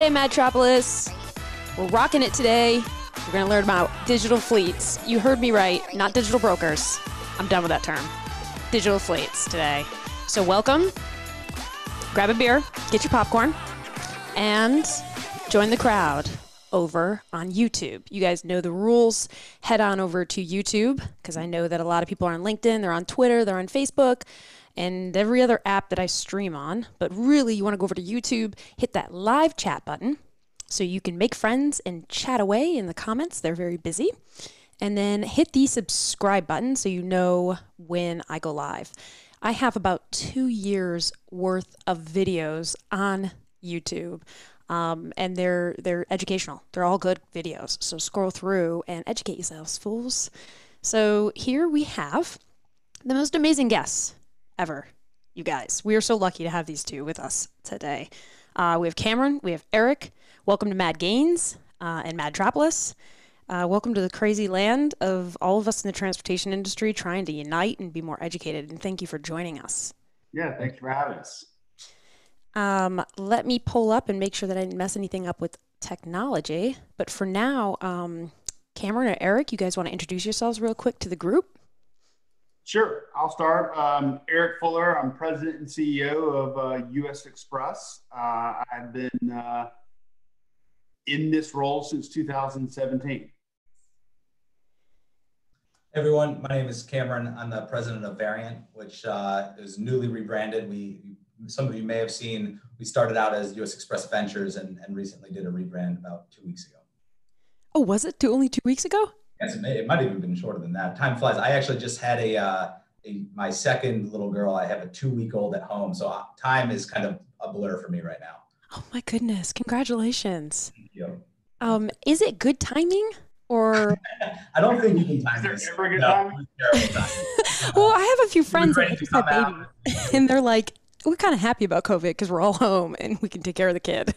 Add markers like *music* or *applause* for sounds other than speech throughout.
Hey, Metropolis. We're rocking it today. We're going to learn about digital fleets. You heard me right, not digital brokers. I'm done with that term. Digital fleets today. So, welcome. Grab a beer, get your popcorn, and join the crowd over on YouTube. You guys know the rules. Head on over to YouTube because I know that a lot of people are on LinkedIn, they're on Twitter, they're on Facebook and every other app that I stream on. But really, you want to go over to YouTube, hit that live chat button so you can make friends and chat away in the comments. They're very busy. And then hit the subscribe button so you know when I go live. I have about two years worth of videos on YouTube. Um, and they're they're educational. They're all good videos. So scroll through and educate yourselves, fools. So here we have the most amazing guests ever. You guys, we are so lucky to have these two with us today. Uh, we have Cameron, we have Eric. Welcome to Mad Gaines uh, and Madtropolis. Uh, welcome to the crazy land of all of us in the transportation industry trying to unite and be more educated. And thank you for joining us. Yeah, thank you for having us. Um, let me pull up and make sure that I didn't mess anything up with technology. But for now, um, Cameron or Eric, you guys want to introduce yourselves real quick to the group? Sure, I'll start. Um, Eric Fuller, I'm president and CEO of uh, US Xpress. Uh, I've been uh, in this role since 2017. Everyone, my name is Cameron. I'm the president of Variant, which uh, is newly rebranded. We, some of you may have seen, we started out as US Xpress Ventures and, and recently did a rebrand about two weeks ago. Oh, was it two, only two weeks ago? Yes, it, may, it might have even been shorter than that. Time flies. I actually just had a, uh, a my second little girl. I have a two week old at home, so uh, time is kind of a blur for me right now. Oh my goodness! Congratulations. Thank you. Um, is it good timing or? *laughs* I don't think you can time Is this. ever a good No, time? it's *laughs* well, I have a few friends that to just had come out. babies, *laughs* and they're like, "We're kind of happy about COVID because we're all home and we can take care of the kid."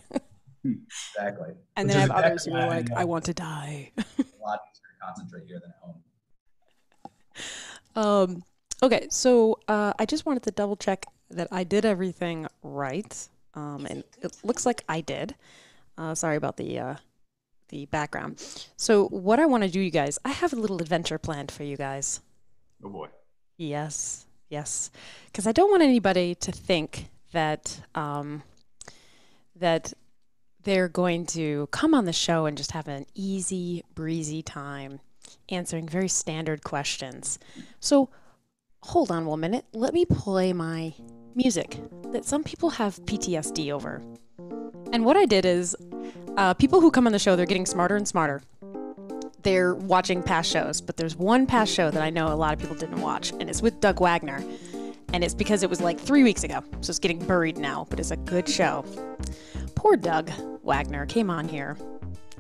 Exactly. And Which then I is have others who are like, "I want to die." a lot easier to concentrate here than at home. Um, okay, so uh, I just wanted to double check that I did everything right, um, and it looks like I did. Uh, sorry about the uh, the background. So what I want to do, you guys, I have a little adventure planned for you guys. Oh boy. Yes, yes, because I don't want anybody to think that um, that they're going to come on the show and just have an easy breezy time answering very standard questions. So hold on one minute. Let me play my music that some people have PTSD over. And what I did is, uh, people who come on the show, they're getting smarter and smarter. They're watching past shows, but there's one past show that I know a lot of people didn't watch, and it's with Doug Wagner. And it's because it was like three weeks ago, so it's getting buried now, but it's a good show. Poor Doug Wagner came on here,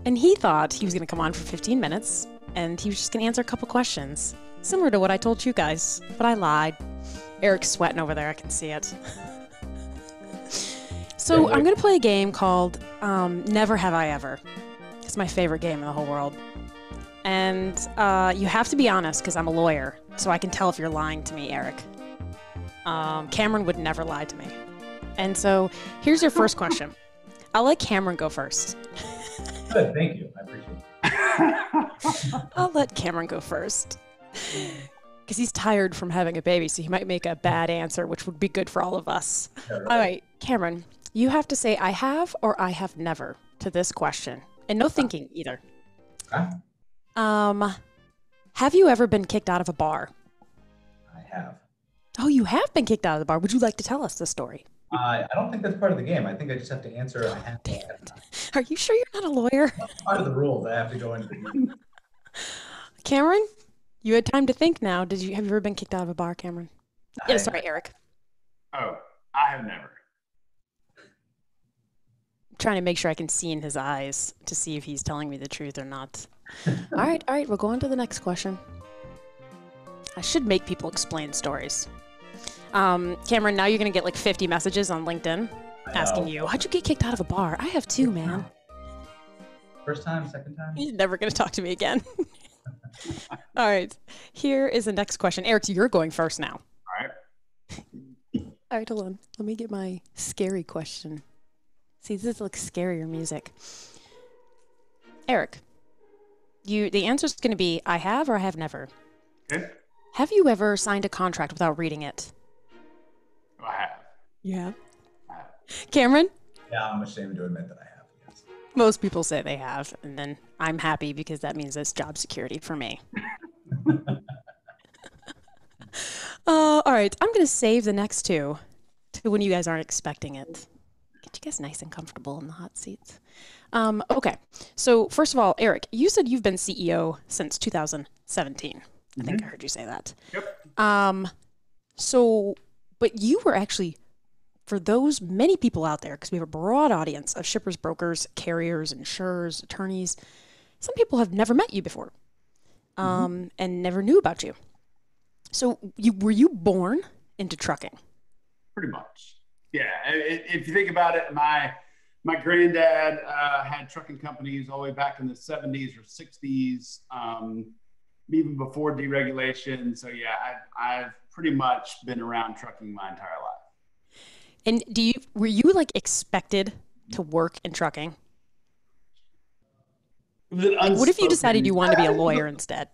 and he thought he was going to come on for 15 minutes, and he was just going to answer a couple questions, similar to what I told you guys, but I lied. Eric's sweating over there, I can see it. *laughs* so I'm going to play a game called um, Never Have I Ever. It's my favorite game in the whole world. And uh, you have to be honest because I'm a lawyer, so I can tell if you're lying to me, Eric. Um, Cameron would never lie to me. And so here's your first *laughs* question. I'll let Cameron go first. Good, thank you. I appreciate it. *laughs* I'll let Cameron go first. Because he's tired from having a baby, so he might make a bad answer, which would be good for all of us. Yeah, All right, Cameron, you have to say I have or I have never to this question. And no thinking either. Okay. Um, have you ever been kicked out of a bar? I have. Oh, you have been kicked out of the bar. Would you like to tell us the story? Uh, I don't think that's part of the game. I think I just have to answer. I have to. Damn it. Are you sure you're not a lawyer? That's part of the rules. I have to go into. *laughs* Cameron, you had time to think now. Did you have you ever been kicked out of a bar, Cameron? Yeah, I- sorry, Eric. oh, I have never. I'm trying to make sure I can see in his eyes to see if he's telling me the truth or not. *laughs* all right, all right, we'll go on to the next question. I should make people explain stories. Um, Cameron, now you're gonna get like 50 messages on LinkedIn asking you, "How'd you get kicked out of a bar?" I have two, man. First time, second time. He's never gonna talk to me again. *laughs* all right, here is the next question. Eric, you're going first now. All right. All right, hold on. Let me get my scary question. See, this looks scarier music. Eric, you the answer is going to be I have or I have never. Okay. Have you ever signed a contract without reading it? I have. Yeah. I have. Cameron? Yeah, I'm ashamed to admit that I have. Yes. Most people say they have, and then I'm happy because that means it's job security for me. *laughs* uh, all right, I'm going to save the next two to when you guys aren't expecting it. Get you guys nice and comfortable in the hot seats. Um, okay, so first of all, Eric, you said you've been CEO since 2017. I think I heard you say that. Yep. Um, so, but you were actually, for those many people out there, because we have a broad audience of shippers, brokers, carriers, insurers, attorneys, some people have never met you before um, and never knew about you. So, you were you born into trucking? Pretty much. Yeah. If you think about it, my my granddad uh, had trucking companies all the way back in the 70s or 60s, um, even before deregulation. So yeah, I, I've pretty much been around trucking my entire life. And do you were you like expected to work in trucking? What if you decided you wanted to be a lawyer instead?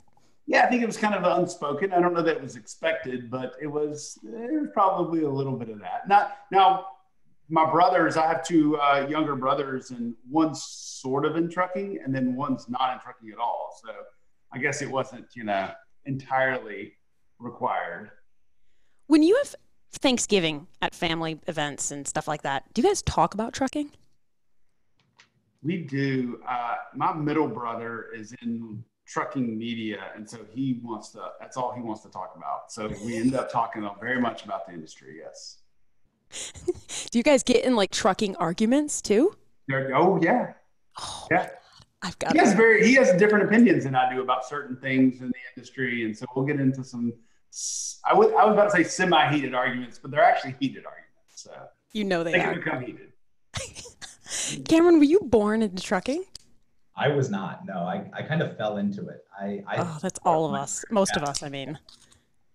Yeah, I think it was kind of unspoken. I don't know that it was expected, but it was. There was probably a little bit of that. Not now. My brothers, I have two uh, younger brothers, and one's sort of in trucking, and then one's not in trucking at all. So I guess it wasn't, you know, entirely required. When you have Thanksgiving at family events and stuff like that, do you guys talk about trucking? We do. Uh, my middle brother is in trucking media, and so he wants to. That's all he wants to talk about. So we end up talking very much about the industry. Yes. *laughs* Do you guys get in like trucking arguments too? There, oh yeah, Oh, yeah. I've got he has very he has different opinions than I do about certain things in the industry, and so we'll get into some. S- I was I was about to say semi-heated arguments, but they're actually heated arguments. So You know they they can become heated. *laughs* Cameron, were you born into trucking? I was not. No, I, I kind of fell into it. I, I Oh, that's all of us. Most of us, I mean.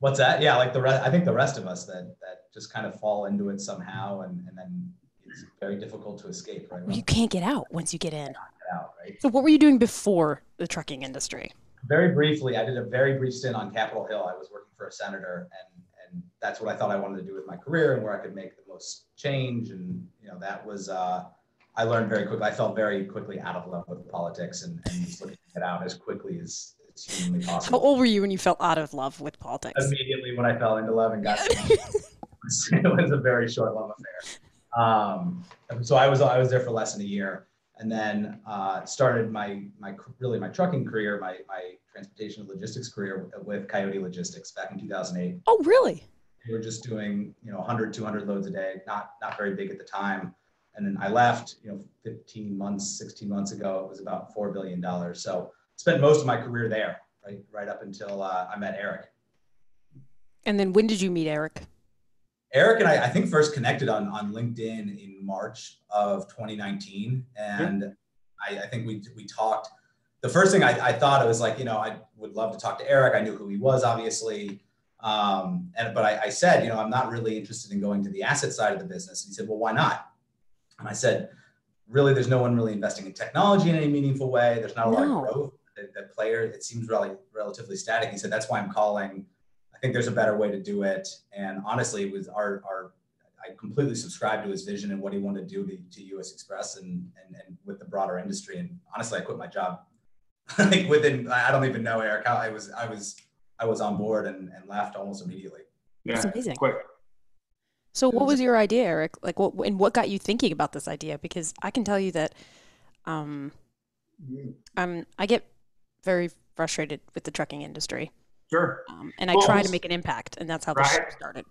What's that? Yeah, like the rest. I think the rest of us that that just kind of fall into it somehow, and and then it's very difficult to escape. Right? You can't get out once you get in. get out. Right. So, what were you doing before the trucking industry? Very briefly, I did a very brief stint on Capitol Hill. I was working for a senator, and and that's what I thought I wanted to do with my career and where I could make the most change. And you know, that was. Uh, I learned very quickly. I fell very quickly out of love with politics and, and just looking to get out as quickly as, as humanly possible. How old were you when you fell out of love with politics? immediately when I fell into love and got *laughs* it was, it was a very short love affair. Um, so I was I was there for less than a year, and then uh, started my my really my trucking career, my my transportation logistics career with Coyote Logistics back in 2008. Oh, really? We were just doing you know 100 200 loads a day, not not very big at the time. And then I left, you know, 15 months, 16 months ago. It was about four billion dollars. So spent most of my career there, right, right up until uh, I met Eric. And then when did you meet Eric? Eric and I, I think first connected on, on LinkedIn in March of 2019. And I, I think we, we talked. The first thing I, I thought it was like, you know, I would love to talk to Eric. I knew who he was, obviously. Um, and, but I, I said, you know, I'm not really interested in going to the asset side of the business. And he said, well, why not? And I said, really, there's no one really investing in technology in any meaningful way. There's not a lot of growth. The, the player, it seems really relatively static. He said, that's why I'm calling. I think there's a better way to do it. And honestly, with our, our I completely subscribe to his vision and what he wanted to do to, to US Xpress and, and, and with the broader industry. And honestly, I quit my job *laughs* like within, I don't even know, Eric, how I was, I was, I was on board and, and left almost immediately. Yeah, That's amazing. quick. So, what was- was your idea, Eric? Like, what and what got you thinking about this idea? Because I can tell you that, um, um, I get very frustrated with the trucking industry, Sure. um, and I Well, try to make an impact, and that's how Right. started.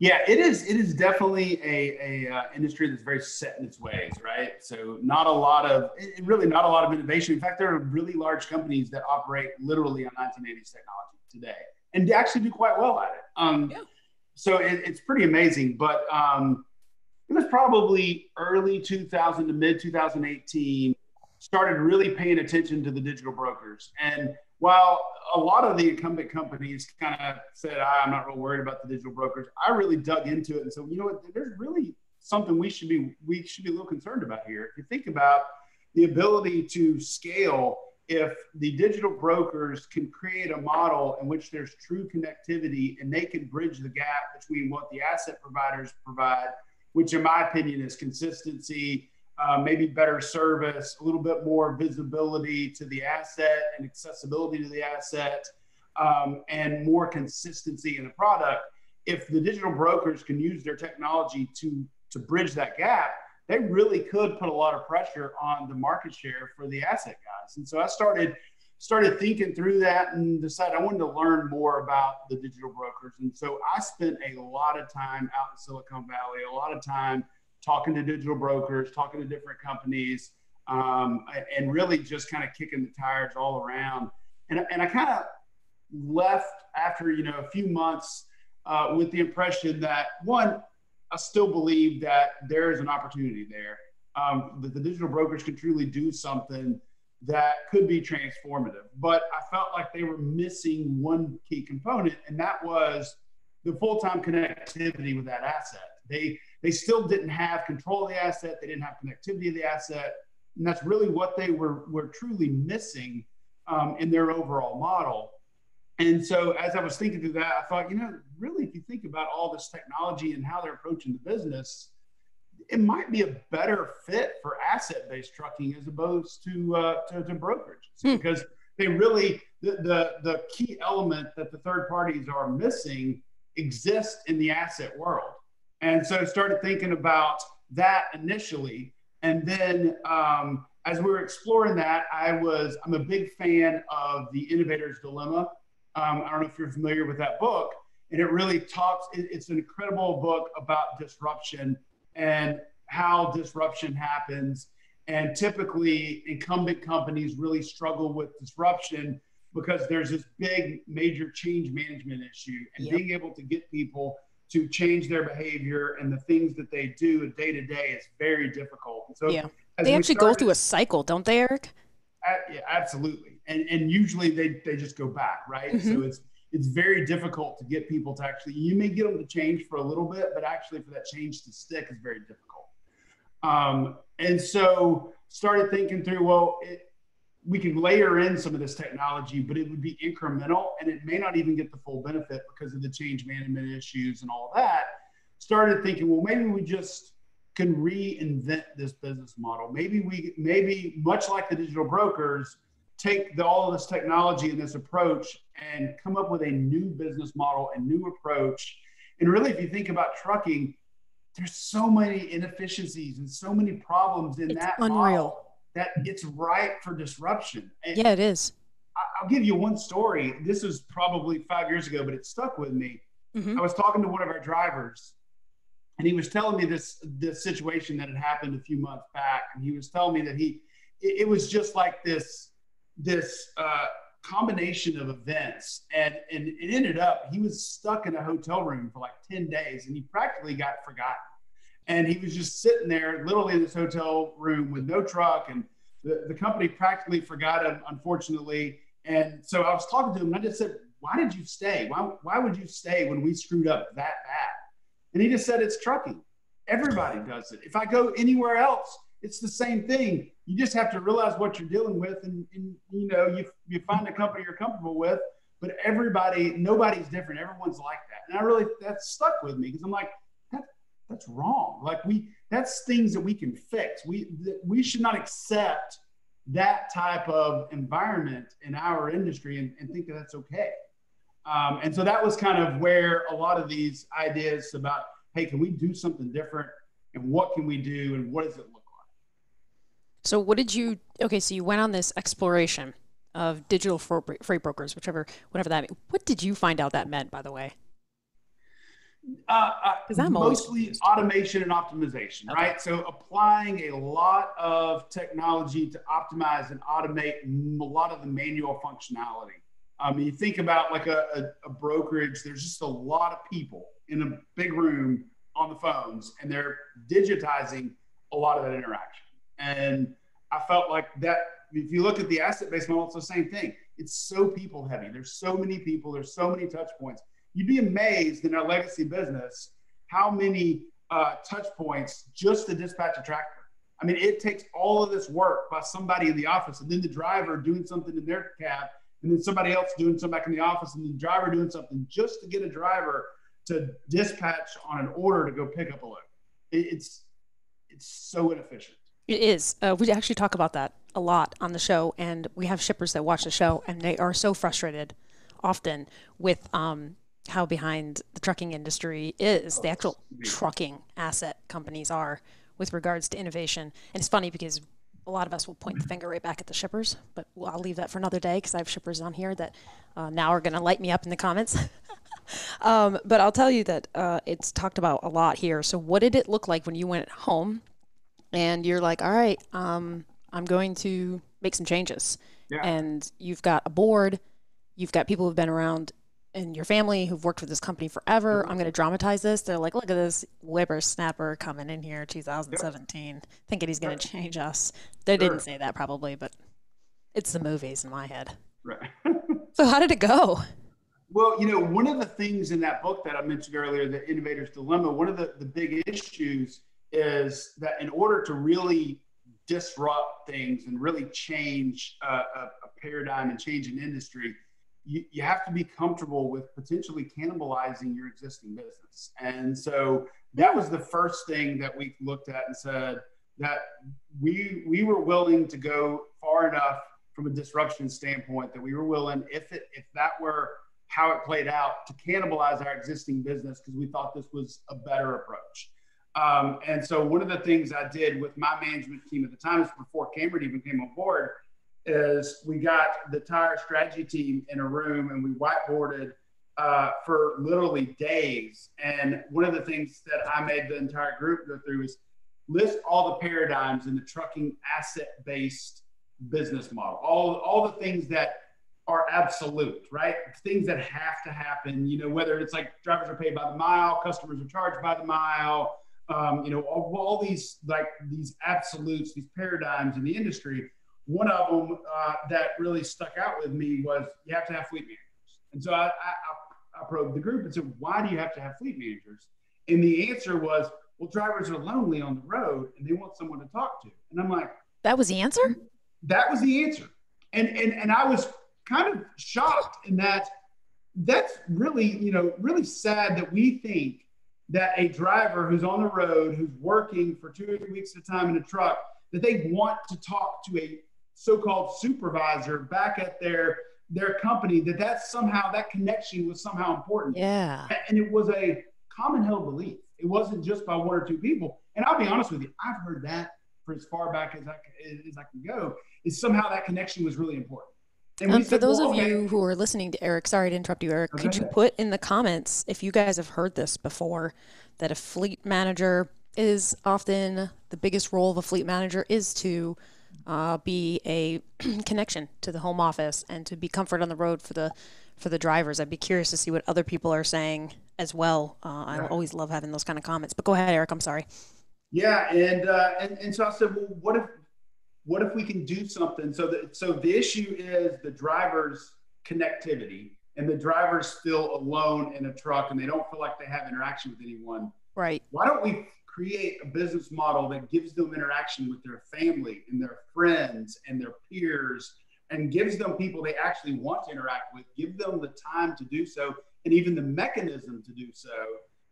Yeah, it is. It is definitely a, a uh, industry that's very set in its ways, right? So not a lot of, it- really not a lot of innovation. In fact, there are really large companies that operate literally on 1980s technology today and they actually do quite well at it. Um, Yeah. So it, it's pretty amazing. But um, it was probably early 2000 to mid 2018 started really paying attention to the digital brokers. And while a lot of the incumbent companies kind of said, ah, I'm not real worried about the digital brokers, I really dug into it and said, you know what, there's really something we should be we should be a little concerned about here. If you think about the ability to scale, if the digital brokers can create a model in which there's true connectivity and they can bridge the gap between what the asset providers provide, which in my opinion is consistency, uh, maybe better service, a little bit more visibility to the asset and accessibility to the asset, um, and more consistency in the product. If the digital brokers can use their technology to to bridge that gap, they really could put a lot of pressure on the market share for the asset guys. And so I started started thinking through that and decided I wanted to learn more about the digital brokers. And so I spent a lot of time out in Silicon Valley, a lot of time talking to digital brokers, talking to different companies, um, and really just kind of kicking the tires all around. And, and I kind of left after you know a few months uh, with the impression that one, I still believe that there is an opportunity there. Um, that the digital brokers can truly do something that could be transformative. But I felt like they were missing one key component, and that was the full-time connectivity with that asset. They they still didn't have control of the asset. They didn't have connectivity of the asset, and that's really what they were were truly missing um, in their overall model. And so, as I was thinking through that, I thought, you know, really, if you think about all this technology and how they're approaching the business, it might be a better fit for asset-based trucking as opposed to uh, to, to brokerage hmm. because they really the, the the key element that the third parties are missing exists in the asset world. And so, I started thinking about that initially, and then um, as we were exploring that, I was I'm a big fan of the Innovator's Dilemma um, I don't know if you're familiar with that book. And it really talks, it, it's an incredible book about disruption and how disruption happens. And typically, incumbent companies really struggle with disruption because there's this big, major change management issue. And yep. being able to get people to change their behavior and the things that they do day to day is very difficult. So, yeah. they actually started, go through a cycle, don't they, Eric? yeah, absolutely and and usually they they just go back, right? Mm-hmm. So it's it's very difficult to get people to actually. You may get them to change for a little bit, but actually for that change to stick is very difficult. Um, and so started thinking through, well, it, we can layer in some of this technology, but it would be incremental and it may not even get the full benefit because of the change management issues and all that. Started thinking, well, maybe we just can reinvent this business model. Maybe we, maybe much like the digital brokers, take the, all of this technology and this approach and come up with a new business model and new approach. And really, if you think about trucking, there's so many inefficiencies and so many problems in it's that unreal. model that it's ripe for disruption. And yeah, it is. I'll give you one story. This was probably five years ago, but it stuck with me. Mm-hmm. I was talking to one of our drivers, and he was telling me this this situation that had happened a few months back, and he was telling me that he it, it was just like this this uh, combination of events, and and it ended up he was stuck in a hotel room for like ten days, and he practically got forgotten. And he was just sitting there, literally in this hotel room with no truck, and the, the company practically forgot him, unfortunately. And so I was talking to him, and I just said, "Why did you stay? Why why would you stay when we screwed up that bad?" And he just said, "It's trucking. Everybody does it. If I go anywhere else." it's the same thing. You just have to realize what you're dealing with, and, and you know you you find a company you're comfortable with. But everybody, nobody's different. Everyone's like that, and I really that stuck with me because I'm like that's wrong. Like we that's things that we can fix. We we should not accept that type of environment in our industry and, and think that that's okay. Um, and so that was kind of where a lot of these ideas about hey, can we do something different, and what can we do, and what does it look like? so what did you? Okay, so you went on this exploration of digital freight brokers, whichever, whatever that. Means. What did you find out that meant, by the way? Uh, uh, mostly automation and optimization, okay. right? So applying a lot of technology to optimize and automate a lot of the manual functionality. Um, you think about like a, a, a brokerage, there's just a lot of people in a big room on the phones, and they're digitizing a lot of that interaction. And I felt like that, if you look at the asset based model, it's the same thing. It's so people heavy. There's so many people, there's so many touch points. You'd be amazed in our legacy business how many uh, touch points just to dispatch a tractor. I mean, it takes all of this work by somebody in the office and then the driver doing something in their cab and then somebody else doing something back in the office and the driver doing something just to get a driver to dispatch on an order to go pick up a load. It's it's so inefficient. It is. Uh, we actually talk about that a lot on the show, and we have shippers that watch the show, and they are so frustrated often with um, how behind the trucking industry is, the actual trucking asset companies are with regards to innovation. And it's funny because a lot of us will point the finger right back at the shippers, but I'll leave that for another day because I have shippers on here that uh, now are going to light me up in the comments. *laughs* um, but I'll tell you that uh, it's talked about a lot here. So, what did it look like when you went home and you're like, all right, um, I'm going to make some changes? Yeah. And you've got a board, you've got people who've been around in your family who've worked with this company forever. I'm going to dramatize this. They're like, look at this whippersnapper coming in here 2017, yep. thinking he's going to change us. They sure. didn't say that probably, but it's the movies in my head. Right. *laughs* so, how did it go? Well, you know, one of the things in that book that I mentioned earlier, The Innovator's Dilemma, one of the, the big issues is that in order to really disrupt things and really change a, a paradigm and change an industry, you, you have to be comfortable with potentially cannibalizing your existing business. And so that was the first thing that we looked at and said that we we were willing to go far enough from a disruption standpoint that we were willing, if it if that were how it played out, to cannibalize our existing business because we thought this was a better approach. Um, and so one of the things I did with my management team at the time, is before Cameron even came on board, is we got the tire strategy team in a room and we whiteboarded uh, for literally days. And one of the things that I made the entire group go through is list all the paradigms in the trucking asset based business model, all, all the things that are absolute, right? Things that have to happen, you know, whether it's like drivers are paid by the mile, customers are charged by the mile, um, you know, all, all these like these absolutes, these paradigms in the industry one of them uh, that really stuck out with me was you have to have fleet managers. And so I, I, I probed the group and said, why do you have to have fleet managers? And the answer was, well, drivers are lonely on the road and they want someone to talk to. And I'm like, that was the answer? That was the answer. And, and, and I was kind of shocked in that that's really, you know, really sad that we think that a driver who's on the road, who's working for two or three weeks at a time in a truck, that they want to talk to a so-called supervisor back at their their company that that somehow that connection was somehow important. Yeah. And it was a common held belief. It wasn't just by one or two people. And I'll be honest with you, I've heard that for as far back as I, as I can go, is somehow that connection was really important. And um, for those well, of okay. you who are listening to Eric, sorry to interrupt you, Eric, okay. could you put in the comments if you guys have heard this before that a fleet manager is often the biggest role of a fleet manager is to uh, be a *clears throat* connection to the home office and to be comfort on the road for the for the drivers. I'd be curious to see what other people are saying as well. Uh, I always love having those kind of comments. But go ahead, Eric. I'm sorry. Yeah, and uh, and and so I said, well, what if what if we can do something? So the so the issue is the drivers' connectivity, and the drivers still alone in a truck, and they don't feel like they have interaction with anyone. Right. Why don't we create a business model that gives them interaction with their family and their friends and their peers and gives them people they actually want to interact with, give them the time to do so and even the mechanism to do so,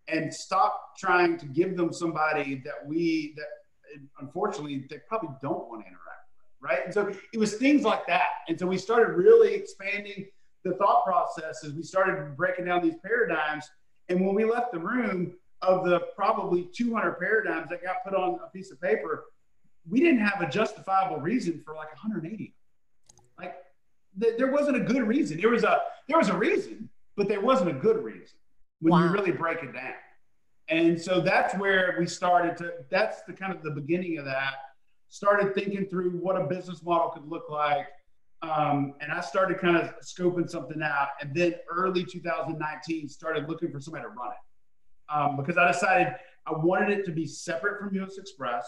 and stop trying to give them somebody that we, that unfortunately, they probably don't want to interact with, right? And so it was things like that. And so we started really expanding the thought process as we started breaking down these paradigms. And when we left the room, of the probably 200 paradigms that got put on a piece of paper, we didn't have a justifiable reason for like 180. Like th- there wasn't a good reason. There was a there was a reason, but there wasn't a good reason when wow. you really break it down. And so that's where we started to. That's the kind of the beginning of that. Started thinking through what a business model could look like. Um, and I started kind of scoping something out. And then early 2019, started looking for somebody to run it um, because I decided I wanted it to be separate from US Xpress.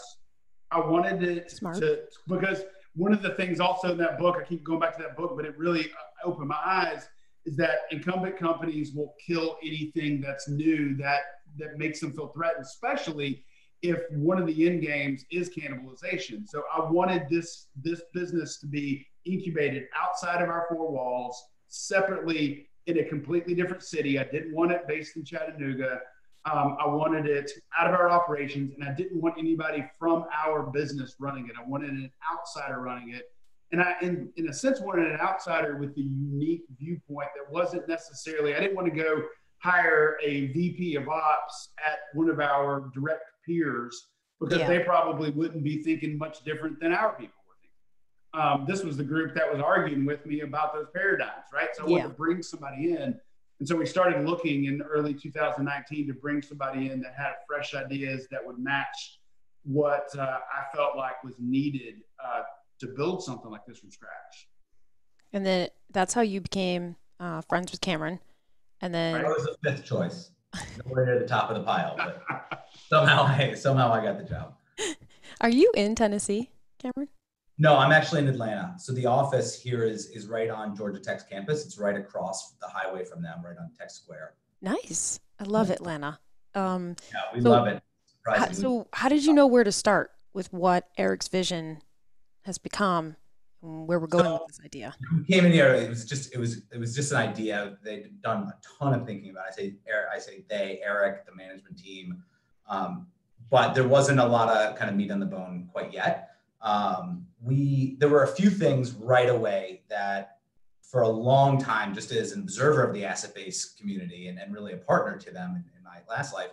I wanted it Smart. to because one of the things also in that book, I keep going back to that book, but it really uh, opened my eyes is that incumbent companies will kill anything that's new that that makes them feel threatened, especially if one of the end games is cannibalization. So I wanted this this business to be incubated outside of our four walls, separately in a completely different city. I didn't want it based in Chattanooga. Um, I wanted it out of our operations, and I didn't want anybody from our business running it. I wanted an outsider running it, and I, in, in a sense, wanted an outsider with the unique viewpoint that wasn't necessarily. I didn't want to go hire a VP of Ops at one of our direct peers because yeah. they probably wouldn't be thinking much different than our people were thinking. Um, this was the group that was arguing with me about those paradigms, right? So I yeah. wanted to bring somebody in and so we started looking in early 2019 to bring somebody in that had fresh ideas that would match what uh, I felt like was needed uh, to build something like this from scratch. And then that's how you became uh, friends with Cameron. And then I was the fifth choice, nowhere near the top of the pile, but somehow I somehow I got the job. *laughs* Are you in Tennessee, Cameron? No, I'm actually in Atlanta. So the office here is is right on Georgia Tech's campus. It's right across the highway from them, right on Tech Square. Nice. I love Atlanta. Um, yeah, we so, love it. How, so, how did you know where to start with what Eric's vision has become, where we're going so, with this idea? We came in here. It was just it was it was just an idea. They'd done a ton of thinking about. It. I say Eric, I say they, Eric, the management team, um, but there wasn't a lot of kind of meat on the bone quite yet um, we there were a few things right away that for a long time, just as an observer of the asset-based community and, and really a partner to them in, in my last life,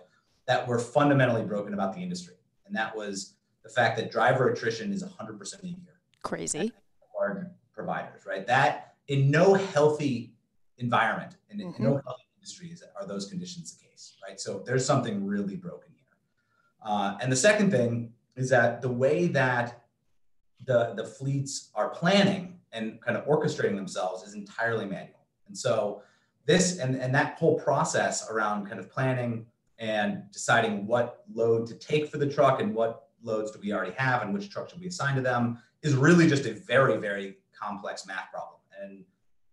that were fundamentally broken about the industry. And that was the fact that driver attrition is 100% a year. Crazy. Providers, right? That in no healthy environment and in mm-hmm. no healthy industry is, are those conditions the case, right? So there's something really broken here. Uh, and the second thing is that the way that the, the fleets are planning and kind of orchestrating themselves is entirely manual. And so this and, and that whole process around kind of planning and deciding what load to take for the truck and what loads do we already have and which truck should we assign to them is really just a very, very complex math problem. And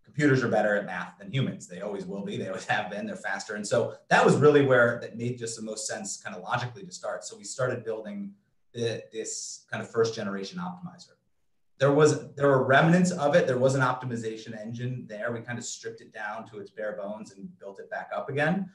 computers are better at math than humans. They always will be. They always have been. They're faster. And so that was really where that made just the most sense kind of logically to start. So we started building the, this kind of first generation optimizer. There was there were remnants of it. There was an optimization engine there. We kind of stripped it down to its bare bones and built it back up again.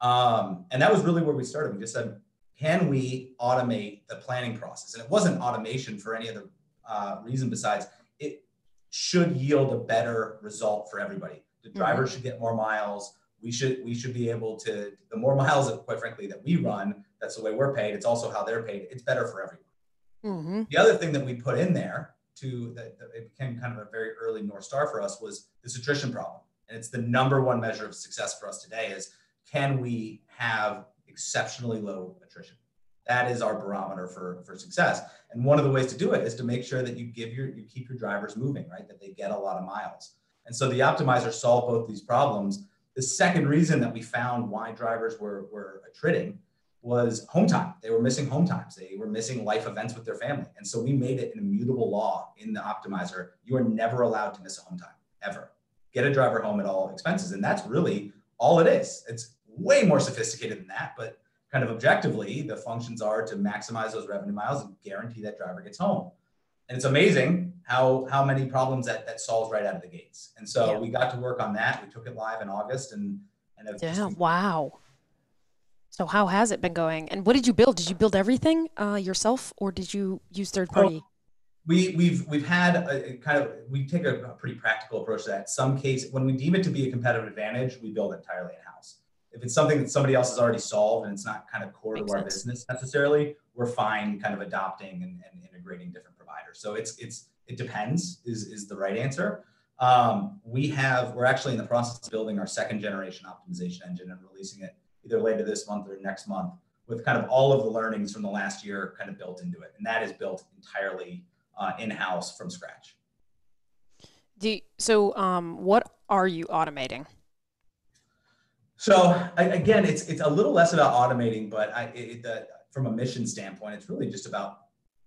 Um, and that was really where we started. We just said, can we automate the planning process? And it wasn't automation for any other uh, reason besides it should yield a better result for everybody. The driver mm-hmm. should get more miles. We should we should be able to the more miles, that, quite frankly, that we run, that's the way we're paid. It's also how they're paid. It's better for everyone. Mm-hmm. The other thing that we put in there to that, that it became kind of a very early North Star for us was this attrition problem. And it's the number one measure of success for us today is can we have exceptionally low attrition? That is our barometer for, for success. And one of the ways to do it is to make sure that you give your you keep your drivers moving, right? That they get a lot of miles. And so the optimizer solved both these problems. The second reason that we found why drivers were, were attriting was home time. They were missing home times. They were missing life events with their family. And so we made it an immutable law in the optimizer. You are never allowed to miss a home time ever. Get a driver home at all expenses. And that's really all it is. It's way more sophisticated than that, but kind of objectively, the functions are to maximize those revenue miles and guarantee that driver gets home. And it's amazing how how many problems that that solves right out of the gates. And so yeah. we got to work on that. We took it live in August and and yeah, wow. So how has it been going? And what did you build? Did you build everything uh, yourself, or did you use third party? we, we've we've had a, a kind of we take a, a, pretty practical approach to that. Some case when we deem it to be a competitive advantage, we build entirely in house. If it's something that somebody else has already solved and it's not kind of core Makes to our sense. business necessarily, we're fine kind of adopting and, and, integrating different providers. So it's it's it depends is is the right answer. Um, we have we're actually in the process of building our second generation optimization engine and releasing it either later this month or next month with kind of all of the learnings from the last year kind of built into it. And that is built entirely uh, in-house from scratch. You, so um, what are you automating? So I, again, it's it's a little less about automating, but I, it, the, from a mission standpoint, it's really just about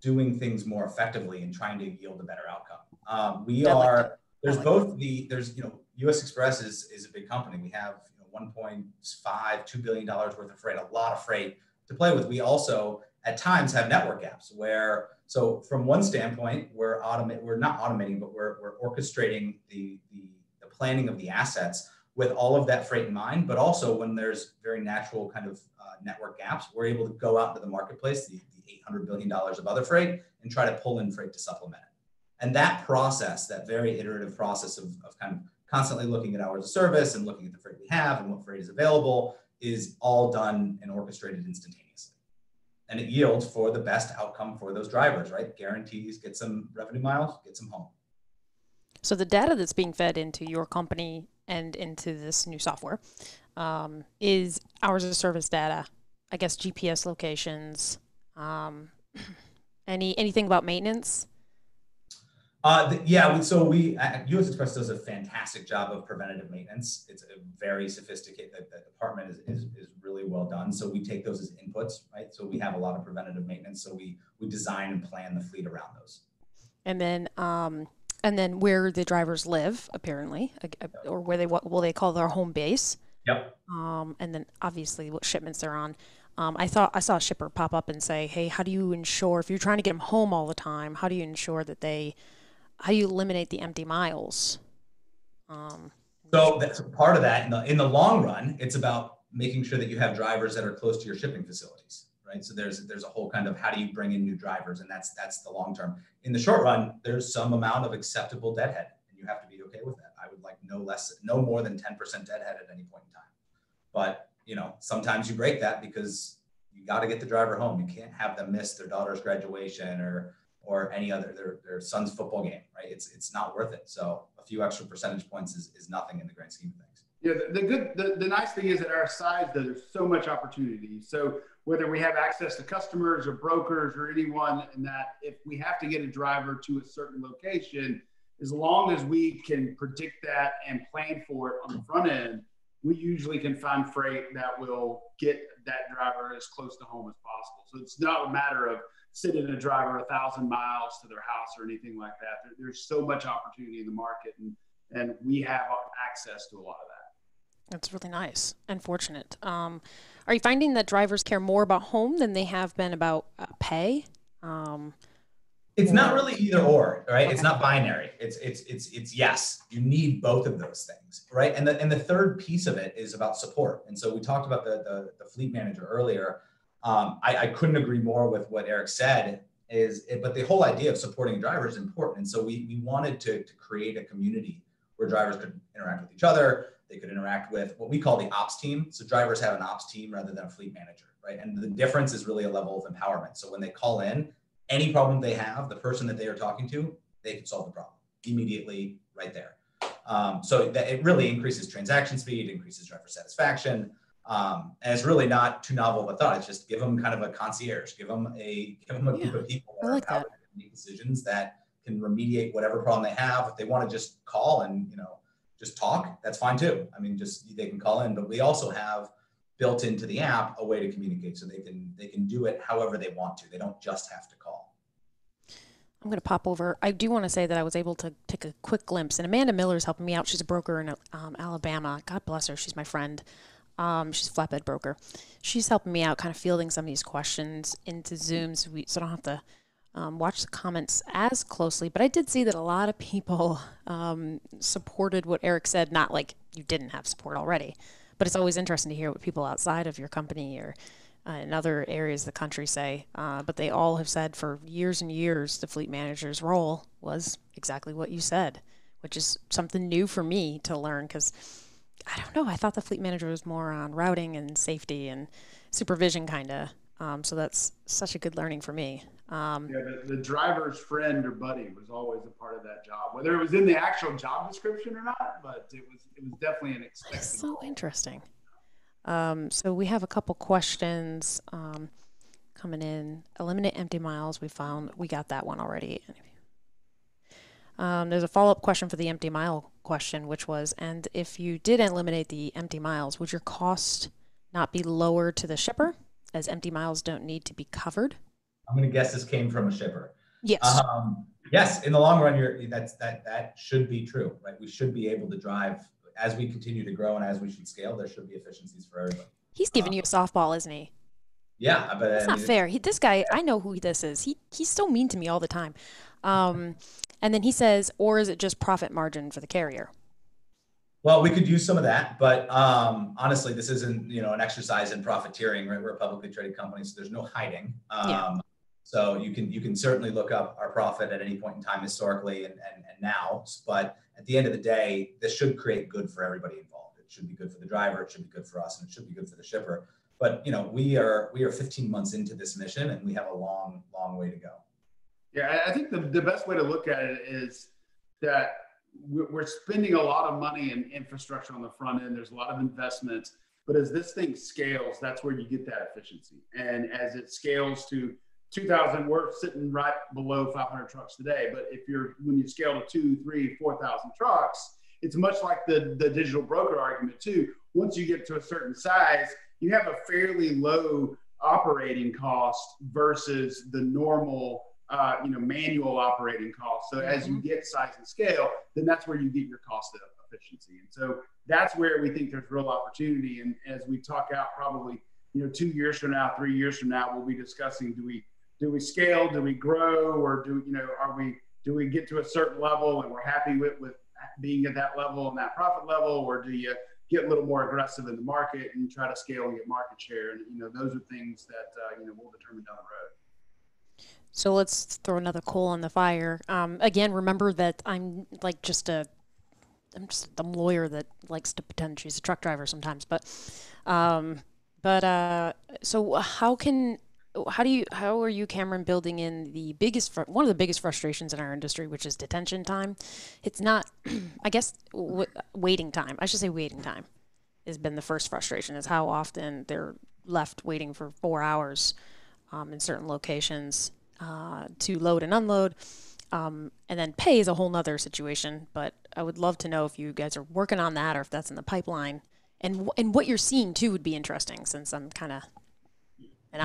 doing things more effectively and trying to yield a better outcome. Um, we are there's both the there's you know U.S. Xpress is is a big company. We have 1.5, 2 billion dollars worth of freight, a lot of freight to play with. We also at times have network gaps where so from one standpoint, we're automate we're not automating, but we're, we're orchestrating the, the, the planning of the assets with all of that freight in mind. But also when there's very natural kind of uh, network gaps, we're able to go out into the marketplace, the, the 800 billion dollars of other freight, and try to pull in freight to supplement it. And that process, that very iterative process of, of kind of constantly looking at hours of service and looking at the freight we have and what freight is available is all done and orchestrated instantaneously. And it yields for the best outcome for those drivers, right? Guarantees, get some revenue miles, get some home. So the data that's being fed into your company and into this new software um, is hours of service data, I guess GPS locations, um, *clears throat* any anything about maintenance uh, the, yeah, so we U.S. Xpress does a fantastic job of preventative maintenance. It's a very sophisticated. The, the department is, is, is really well done. So we take those as inputs, right? So we have a lot of preventative maintenance. So we we design and plan the fleet around those. And then, um, and then where the drivers live, apparently, or where they what will they call their home base. Yep. Um, and then obviously what shipments they're on. Um, I thought I saw a shipper pop up and say, "Hey, how do you ensure if you're trying to get them home all the time? How do you ensure that they how do you eliminate the empty miles? Um, so that's part of that. In the in the long run, it's about making sure that you have drivers that are close to your shipping facilities, right? So there's there's a whole kind of how do you bring in new drivers, and that's that's the long term. In the short run, there's some amount of acceptable deadhead, and you have to be okay with that. I would like no less, no more than 10% deadhead at any point in time. But you know, sometimes you break that because you got to get the driver home. You can't have them miss their daughter's graduation or or any other their, their son's football game, right? It's it's not worth it. So a few extra percentage points is, is nothing in the grand scheme of things. Yeah, the, the good the, the nice thing is at our size that there's so much opportunity. So whether we have access to customers or brokers or anyone and that if we have to get a driver to a certain location, as long as we can predict that and plan for it on the front end, we usually can find freight that will get that driver as close to home as possible. So it's not a matter of sending a driver a thousand miles to their house or anything like that. There, there's so much opportunity in the market, and and we have access to a lot of that. That's really nice and fortunate. Um, are you finding that drivers care more about home than they have been about uh, pay? Um, it's not really either or, right? Okay. It's not binary. It's it's it's it's yes. You need both of those things, right? And the and the third piece of it is about support. And so we talked about the the, the fleet manager earlier um, I, I, couldn't agree more with what Eric said. Is it, but the whole idea of supporting drivers is important, and so we we wanted to to create a community where drivers could interact with each other. They could interact with what we call the ops team. So drivers have an ops team rather than a fleet manager, right? And the difference is really a level of empowerment. So when they call in, any problem they have, the person that they are talking to, they can solve the problem immediately right there. Um, so that it really increases transaction speed, increases driver satisfaction. Um, and it's really not too novel of a thought. It's just give them kind of a concierge, give them a give them a yeah, group of people that like are make decisions that can remediate whatever problem they have. If they want to just call and you know just talk, that's fine too. I mean, just they can call in, but we also have built into the app a way to communicate, so they can they can do it however they want to. They don't just have to call. I'm going to pop over. I do want to say that I was able to take a quick glimpse, and Amanda Miller is helping me out. She's a broker in um, Alabama. God bless her. She's my friend. Um, she's a flatbed broker. She's helping me out, kind of fielding some of these questions into Zoom, so, we, so I don't have to um, watch the comments as closely. But I did see that a lot of people um, supported what Eric said. Not like you didn't have support already, but it's always interesting to hear what people outside of your company or uh, in other areas of the country say. Uh, but they all have said for years and years the fleet manager's role was exactly what you said, which is something new for me to learn because I don't know. I thought the fleet manager was more on routing and safety and supervision, kind of. Um, so that's such a good learning for me. Um, yeah, the, the, driver's friend or buddy was always a part of that job, whether it was in the actual job description or not. But it was it was definitely an expected. So role. interesting. Um, so we have a couple questions um, coming in. Eliminate empty miles. We found we got that one already. Um, there's a follow up question for the empty mile question, which was, and if you did eliminate the empty miles, would your cost not be lower to the shipper as empty miles don't need to be covered? I'm going to guess this came from a shipper. Yes. Um, yes, in the long run, you're, that's that that should be true, right? We should be able to drive as we continue to grow and as we should scale, there should be efficiencies for everybody. He's giving you a softball, isn't he? Yeah, but That's I not mean, fair. He, this guy, I know who this is. He he's so mean to me all the time. Um, and then he says, or is it just profit margin for the carrier? Well, we could use some of that, but um, honestly, this isn't you know an exercise in profiteering, right? We're a publicly traded company, so there's no hiding. Um, Yeah. So you can you can certainly look up our profit at any point in time historically and, and, and now. But at the end of the day, this should create good for everybody involved. It should be good for the driver, it should be good for us, and it should be good for the shipper. But you know, we are we are 15 months into this mission, and we have a long long way to go. Yeah, I think the, the best way to look at it is that we're spending a lot of money in infrastructure on the front end. There's a lot of investments, but as this thing scales, that's where you get that efficiency. And as it scales to 2,000, we're sitting right below 500 trucks today. But if you're when you scale to two, three, 4,000 trucks, it's much like the the digital broker argument too. Once you get to a certain size, you have a fairly low operating cost versus the normal uh, you know, manual operating costs. So as you get size and scale, then that's where you get your cost of efficiency. And so that's where we think there's real opportunity. And as we talk out probably, you know, two years from now, three years from now, we'll be discussing, do we, do we scale, do we grow, or do, you know, are we, do we get to a certain level and we're happy with, with being at that level and that profit level, or do you get a little more aggressive in the market and try to scale and get market share? And, you know, those are things that, uh, you know, we'll determine down the road. So let's throw another coal on the fire. Um, again, remember that I'm like just a, I'm just a lawyer that likes to pretend she's a truck driver sometimes. But, um, but uh, so how can, how do you, how are you, Cameron, building in the biggest, fr- one of the biggest frustrations in our industry, which is detention time? It's not, *clears throat* I guess, w- waiting time. I should say waiting time has been the first frustration. Is how often they're left waiting for four hours um, in certain locations uh, to load and unload. Um, and then pay is a whole nother situation. But I would love to know if you guys are working on that or if that's in the pipeline. And, and what you're seeing too would be interesting since I'm kind of.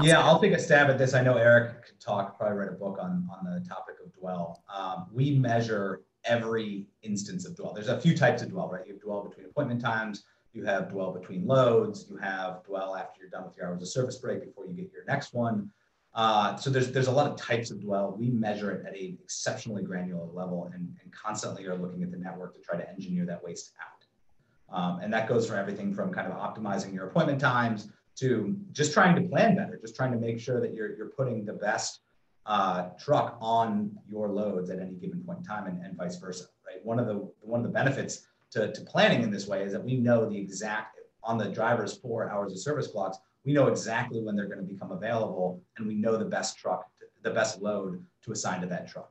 Yeah, I'll take a stab at this. I know Eric could talk, probably write a book on, on the topic of dwell. Um, we measure every instance of dwell. There's a few types of dwell, right? You have dwell between appointment times, you have dwell between loads, you have dwell after you're done with your hours of service break before you get your next one. Uh, so there's there's a lot of types of dwell. We measure it at an exceptionally granular level and, and constantly are looking at the network to try to engineer that waste out. Um, and that goes from everything from kind of optimizing your appointment times to just trying to plan better, just trying to make sure that you're you're putting the best uh, truck on your loads at any given point in time, and, and vice versa. Right. One of the one of the benefits to, to planning in this way is that we know the exact on the driver's four hours of service blocks. We know exactly when they're going to become available, and we know the best truck, the best load to assign to that truck.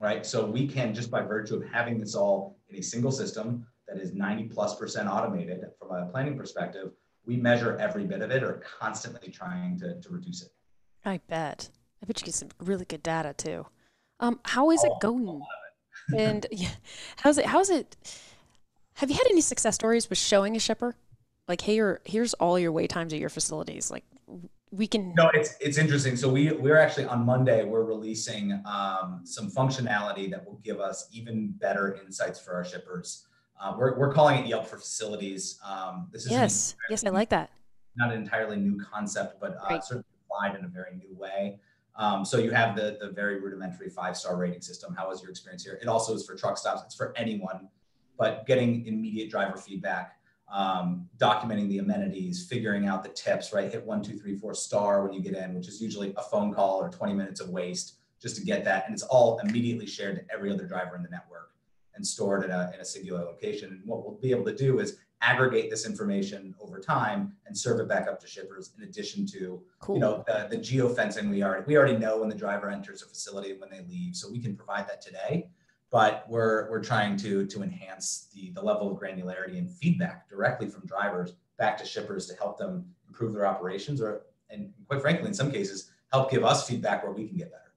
Right. So we can just by virtue of having this all in a single system that is 90 plus percent automated from a planning perspective, we measure every bit of it or constantly trying to, to reduce it. I bet. I bet you get some really good data too. Um, how is it Oh, going? lot *laughs* and yeah, how's it? How's it? Have you had any success stories with showing a shipper? Like, hey, here, here's all your wait times at your facilities. Like, we can. No, it's it's interesting. So we we're actually on Monday we're releasing um, some functionality that will give us even better insights for our shippers. Uh, we're we're calling it Yelp for facilities. Um, this is Yes, yes, I like that. not an entirely new concept, but uh, Right. certainly applied in a very new way. Um, so you have the the very rudimentary five star rating system. How was your experience here? It also is for truck stops. It's for anyone, but getting immediate driver feedback, um, documenting the amenities, figuring out the tips. Right, hit one, two, three, four star when you get in, which is usually a phone call or 20 minutes of waste just to get that, and it's all immediately shared to every other driver in the network and stored in a, in a singular location. And what we'll be able to do is aggregate this information over time and serve it back up to shippers in addition to Cool. you know the, the geofencing we already we already know when the driver enters a facility and when they leave so we can provide that today but we're we're trying to to enhance the the level of granularity and feedback directly from drivers back to shippers to help them improve their operations or and quite frankly in some cases help give us feedback where we can get better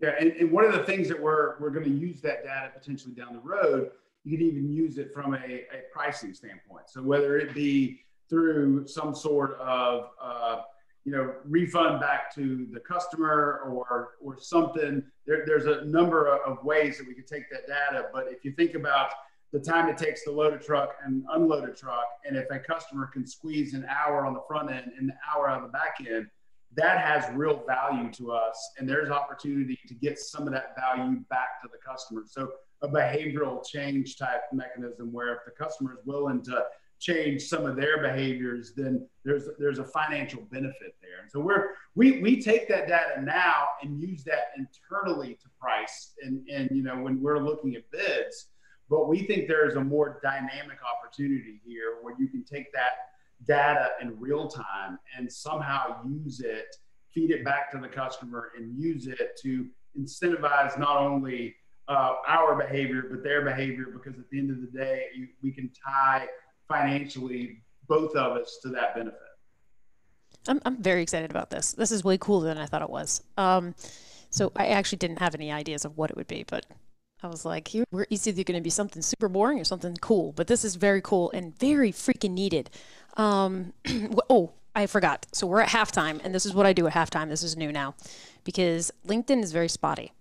Yeah, and, and one of the things that we're we're going to use that data potentially down the road, you can even use it from a, a pricing standpoint. So whether it be through some sort of uh, you know refund back to the customer or or something, there, there's a number of ways that we could take that data. But if you think about the time it takes to load a truck and unload a truck. And if a customer can squeeze an hour on the front end and an hour on the back end, that has real value to us. And there's opportunity to get some of that value back to the customer. So a behavioral change type mechanism where if the customer is willing to change some of their behaviors, then there's there's a financial benefit there. And so we're we we take that data now and use that internally to price and and you know when we're looking at bids but we think there's a more dynamic opportunity here where you can take that data in real time and somehow use it, feed it back to the customer, and use it to incentivize not only uh, our behavior but their behavior. Because at the end of the day, you, we can tie financially both of us to that benefit. I'm, I'm very excited about this. This is way cooler than I thought it was. Um, so I actually didn't have any ideas of what it would be, but I was like, here, we're, either going to be something super boring or something cool, but this is very cool and very freaking needed. Um, *clears throat* oh, I forgot. So we're at halftime, and this is what I do at halftime. This is new now because LinkedIn is very spotty.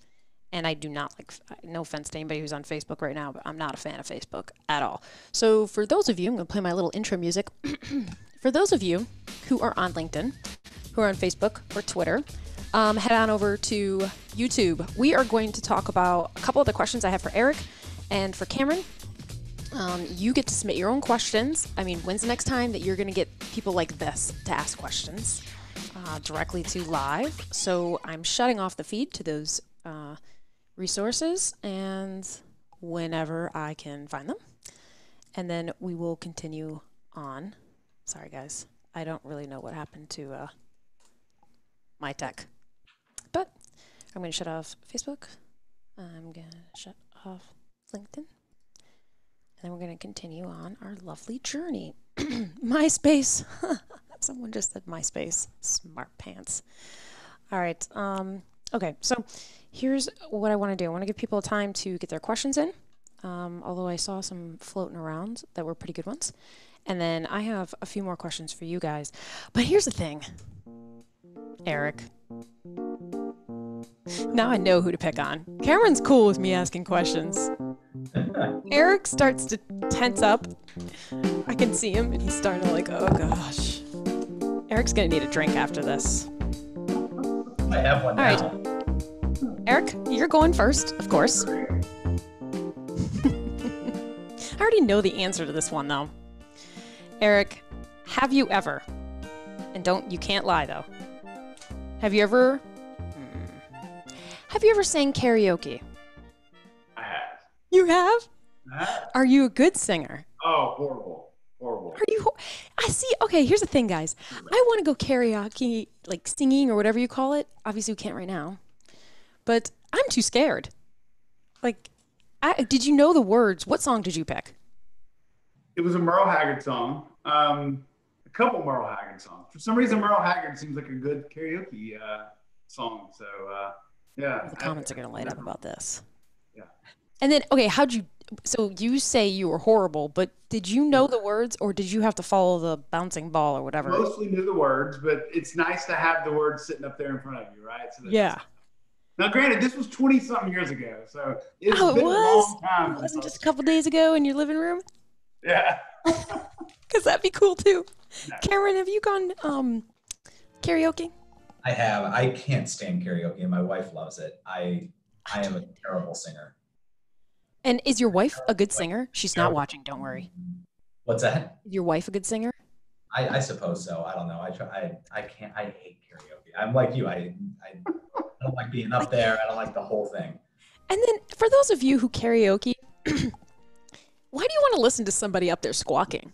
And I do not like, no offense to anybody who's on Facebook right now, but I'm not a fan of Facebook at all. So for those of you, I'm going to play my little intro music. *clears throat* for those of you who are on LinkedIn, who are on Facebook or Twitter, um, head on over to YouTube. We are going to talk about a couple of the questions I have for Eric and for Cameron. Um, you get to submit your own questions. I mean, when's the next time that you're going to get people like this to ask questions uh, directly to live? So I'm shutting off the feed to those uh, resources and whenever I can find them. And then we will continue on. Sorry, guys. I don't really know what happened to uh, my tech. But I'm going to shut off Facebook. I'm going to shut off LinkedIn. And then we're going to continue on our lovely journey. *clears throat* MySpace. *laughs* Someone just said MySpace. Smart pants. All right. Um, okay. So here's what I want to do I want to give people time to get their questions in. Um, although I saw some floating around that were pretty good ones. And then I have a few more questions for you guys. But here's the thing Eric. Now I know who to pick on. Cameron's cool with me asking questions. *laughs* Eric starts to tense up. I can see him, and he's starting to like, oh gosh. Eric's gonna need a drink after this. I have one All now. right. Eric, you're going first, of course. *laughs* I already know the answer to this one, though. Eric, have you ever, and don't, you can't lie though, have you ever, hmm, have you ever sang karaoke? I have. You have? I have. Are you a good singer? Oh, horrible. Horrible. Are you? I see. Okay, here's the thing, guys. I want to go karaoke, like singing or whatever you call it. Obviously, we can't right now, but I'm too scared. Like, I, did you know the words? What song did you pick? It was a Merle Haggard song. Um, a couple Merle Haggard songs. For some reason, Merle Haggard seems like a good karaoke uh, song. So uh, yeah. The comments are gonna light up about this. Yeah. And then, okay, how'd you? So you say you were horrible, but did you know the words, or did you have to follow the bouncing ball or whatever? Mostly knew the words, but it's nice to have the words sitting up there in front of you, right? So Yeah. Now, granted, this was 20 something years ago, so it's Oh, it been was? a long time. It wasn't just a couple days ago in your living room? Yeah. *laughs* Because that'd be cool too. No. Cameron, have you gone um, karaoke? I have. I can't stand karaoke, and my wife loves it. I I am a terrible singer. And is your wife a good singer? She's not watching. Don't worry. What's that? Is your wife a good singer? I, I suppose so. I don't know. I try. I, I can't. I hate karaoke. I'm like you. I, I I don't like being up there. I don't like the whole thing. And then for those of you who karaoke, *clears throat* why do you want to listen to somebody up there squawking?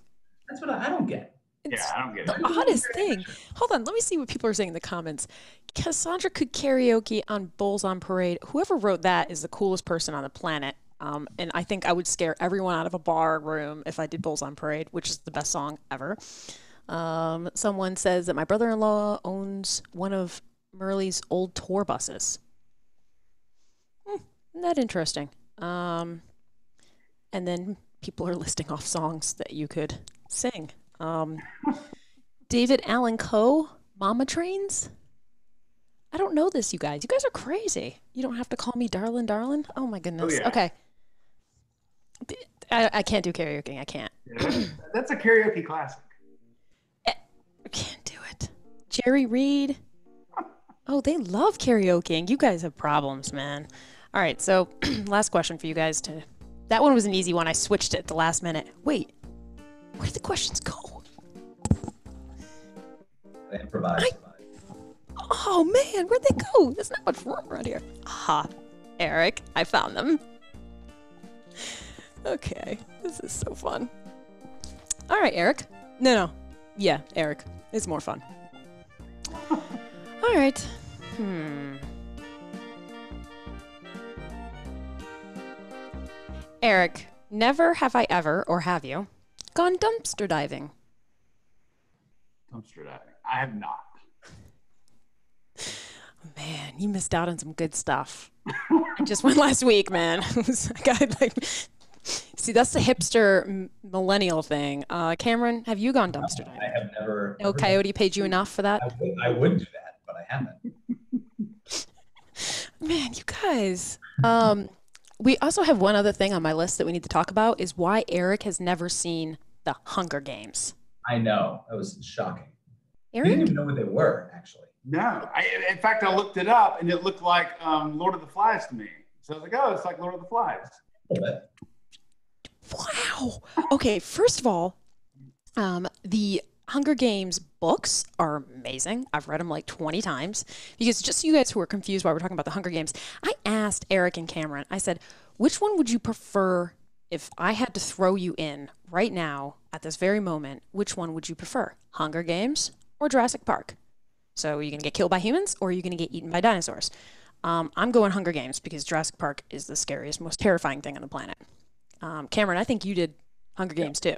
That's what I, I don't get. It's Yeah, I don't get the it. oddest thing. Hold on, let me see what people are saying in the comments. Cassandra could karaoke on Bulls on Parade. Whoever wrote that is the coolest person on the planet. Um, and I think I would scare everyone out of a bar room if I did Bulls on Parade, which is the best song ever. Um, someone says that my brother in law owns one of Merle's old tour buses. Hmm, isn't that interesting? Um, and then people are listing off songs that you could sing. Um, David Allan Coe, Mama Tried. I don't know this, you guys. You guys are crazy. You don't have to call me darling, darling. Oh my goodness. yeah. Okay. I, I can't do karaoke. I can't. Yeah, *clears throat* that's a karaoke classic. I can't do it. Jerry Reed. Oh, they love karaokeing. You guys have problems, man. All right, so *clears throat* last question for you guys to that one was an easy one. I switched it at the last minute. Wait, where did the questions go? I improvise. I- Oh man, where'd they go? There's not much room around here. Aha, Eric, I found them. Okay, this is so fun. All right, Eric. No, no. Yeah, Eric. It's more fun. *laughs* All right. Hmm. Eric, never have I ever, or have you, gone dumpster diving? Dumpster diving. I have not. Man, you missed out on some good stuff. I just went last week, man. It *laughs* I got like, see, that's the hipster millennial thing. Uh, Cameron, have you gone dumpster diving? I have never. No never- coyote paid you enough for that? I would, I would do that, but I haven't. *laughs* Man, you guys. Um, we also have one other thing on my list that we need to talk about is why Eric has never seen the Hunger Games. I know. That was shocking. I didn't even know what they were, actually. No. I, in fact, I looked it up and it looked like um, Lord of the Flies to me. So I was like, oh, it's like Lord of the Flies. A. Wow. Okay, first of all, um, the Hunger Games books are amazing. I've read them like 20 times because just you guys who are confused why we're talking about the Hunger Games, I asked Eric and Cameron, I said, which one would you prefer if I had to throw you in right now at this very moment? Which one would you prefer? Hunger Games or Jurassic Park? So are you going to get killed by humans or are you going to get eaten by dinosaurs? Um, I'm going Hunger Games because Jurassic Park is the scariest, most terrifying thing on the planet. Um, Cameron, I think you did Hunger Games too.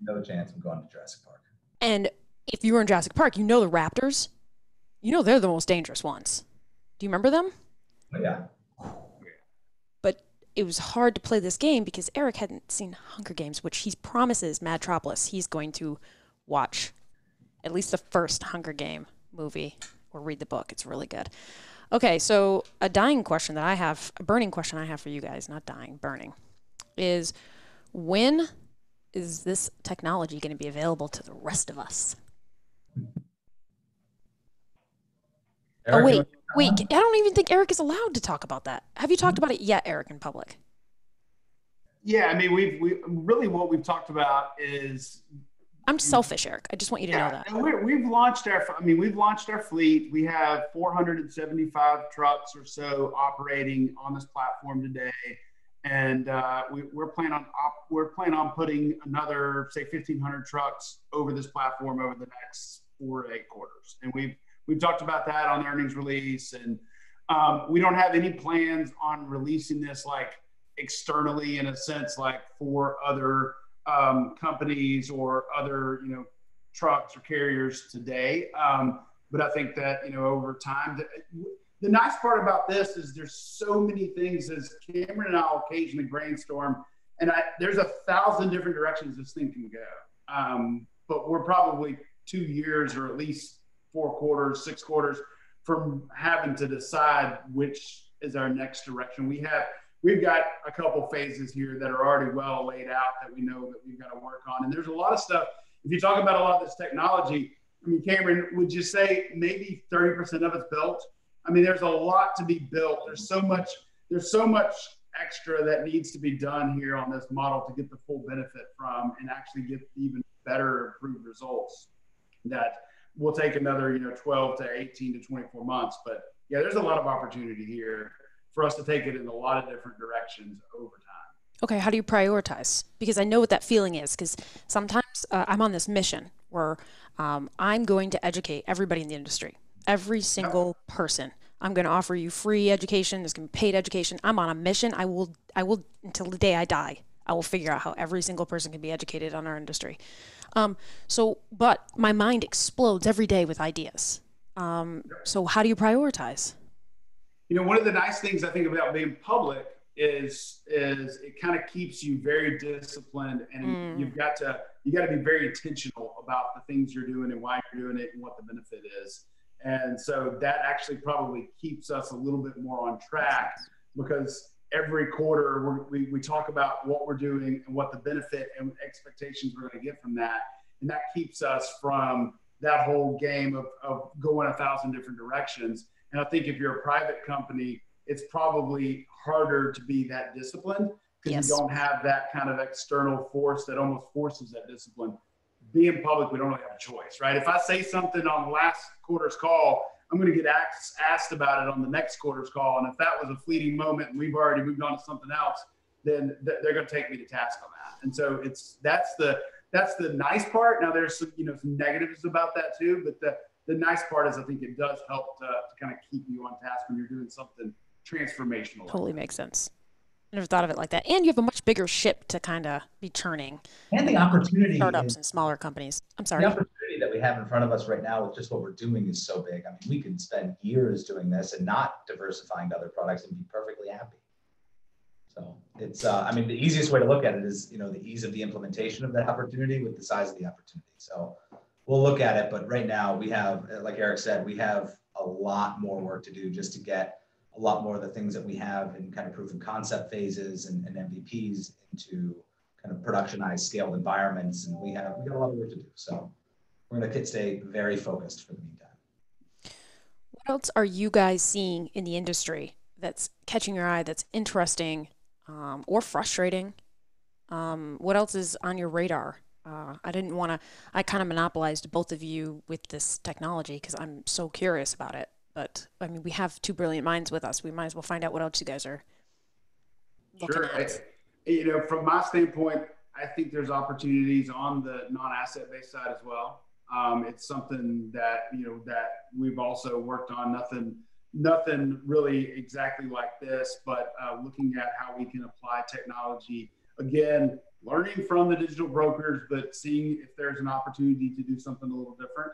No chance I'm going to Jurassic Park. And if you were in Jurassic Park, you know the raptors. You know they're the most dangerous ones. Do you remember them? But yeah, But it was hard to play this game because Eric hadn't seen Hunger Games, which he promises Madtropolis he's going to watch at least the first Hunger Game movie or read the book. It's really good. Okay, so a dying question that I have, a burning question I have for you guys, not dying, burning, is when is this technology going to be available to the rest of us? Oh wait, wait! I don't even think Eric is allowed to talk about that. Have you talked about it yet, Eric, in public? Yeah, I mean, we've we really what we've talked about is I'm selfish, Eric. I just want you to know that. and we're, we've launched our. I mean, we've launched our fleet. We have 475 trucks or so operating on this platform today, and uh, we, we're planning on op, we're planning on putting another say 1,500 trucks over this platform over the next four to eight quarters. And we've we've talked about that on the earnings release, and um, we don't have any plans on releasing this like externally in a sense like for other um, companies or other you know trucks or carriers today. Um, but I think that you know over time, the, the nice part about this is there's so many things. As Cameron and I'll occasionally brainstorm, and I, there's a thousand different directions this thing can go. Um, but we're probably two years or at least four quarters, six quarters from having to decide which is our next direction. We have we've got a couple phases here that are already well laid out that we know that we've got to work on. And there's a lot of stuff. If you talk about a lot of this technology, I mean, Cameron, would you say maybe 30% of it's built? I mean, there's a lot to be built. There's so much, there's so much extra that needs to be done here on this model to get the full benefit from and actually get even better improved results that will take another, you know, 12 to 18 to 24 months. But yeah, there's a lot of opportunity here for us to take it in a lot of different directions over time. Okay, how do you prioritize? Because I know what that feeling is. Because sometimes uh, I'm on this mission where um, I'm going to educate everybody in the industry, every single person. I'm going to offer you free education. There's going to be paid education. I'm on a mission. I will, I will until the day I die. I will figure out how every single person can be educated on our industry. Um, so, but my mind explodes every day with ideas. Um, so, how do you prioritize? You know, one of the nice things I think about being public is is it kind of keeps you very disciplined, and Mm. you've got to you got to be very intentional about the things you're doing and why you're doing it and what the benefit is. And so that actually probably keeps us a little bit more on track because every quarter we we, talk about what we're doing and what the benefit and expectations we're going to get from that. And that keeps us from that whole game of, of going a thousand different directions. And I think if you're a private company, it's probably harder to be that disciplined because yes. you don't have that kind of external force that almost forces that discipline. Being public, we don't really have a choice, right? If I say something on last quarter's call, I'm going to get asked, asked about it on the next quarter's call. And if that was a fleeting moment and we've already moved on to something else, then th- they're going to take me to task on that. And so it's that's the that's the nice part. Now there's some you know some negatives about that too, but the the nice part is I think it does help to, to kind of keep you on task when you're doing something transformational. Totally makes sense. Never thought of it like that. And you have a much bigger ship to kind of be churning. And the opportunity startups and smaller companies. I'm sorry. The opportunity that we have in front of us right now with just what we're doing is so big. I mean, we could spend years doing this and not diversifying to other products and be perfectly happy. So it's, uh, I mean, the easiest way to look at it is, you know, the ease of the implementation of that opportunity with the size of the opportunity. So we'll look at it, but right now we have, like Eric said, we have a lot more work to do just to get a lot more of the things that we have in kind of proof of concept phases and, and MVPs into kind of productionized scaled environments. And we have, we got a lot of work to do. So we're going to stay very focused for the meantime. What else are you guys seeing in the industry that's catching your eye, that's interesting um, or frustrating? Um, what else is on your radar? Uh, I didn't want to, I kind of monopolized both of you with this technology because I'm so curious about it. But I mean, we have two brilliant minds with us. We might as well find out what else you guys are sure. at. I, you know, from my standpoint, I think there's opportunities on the non-asset based side as well. Um, it's something that you know that we've also worked on. Nothing, nothing really exactly like this, but uh, looking at how we can apply technology again, learning from the digital brokers, but seeing if there's an opportunity to do something a little different.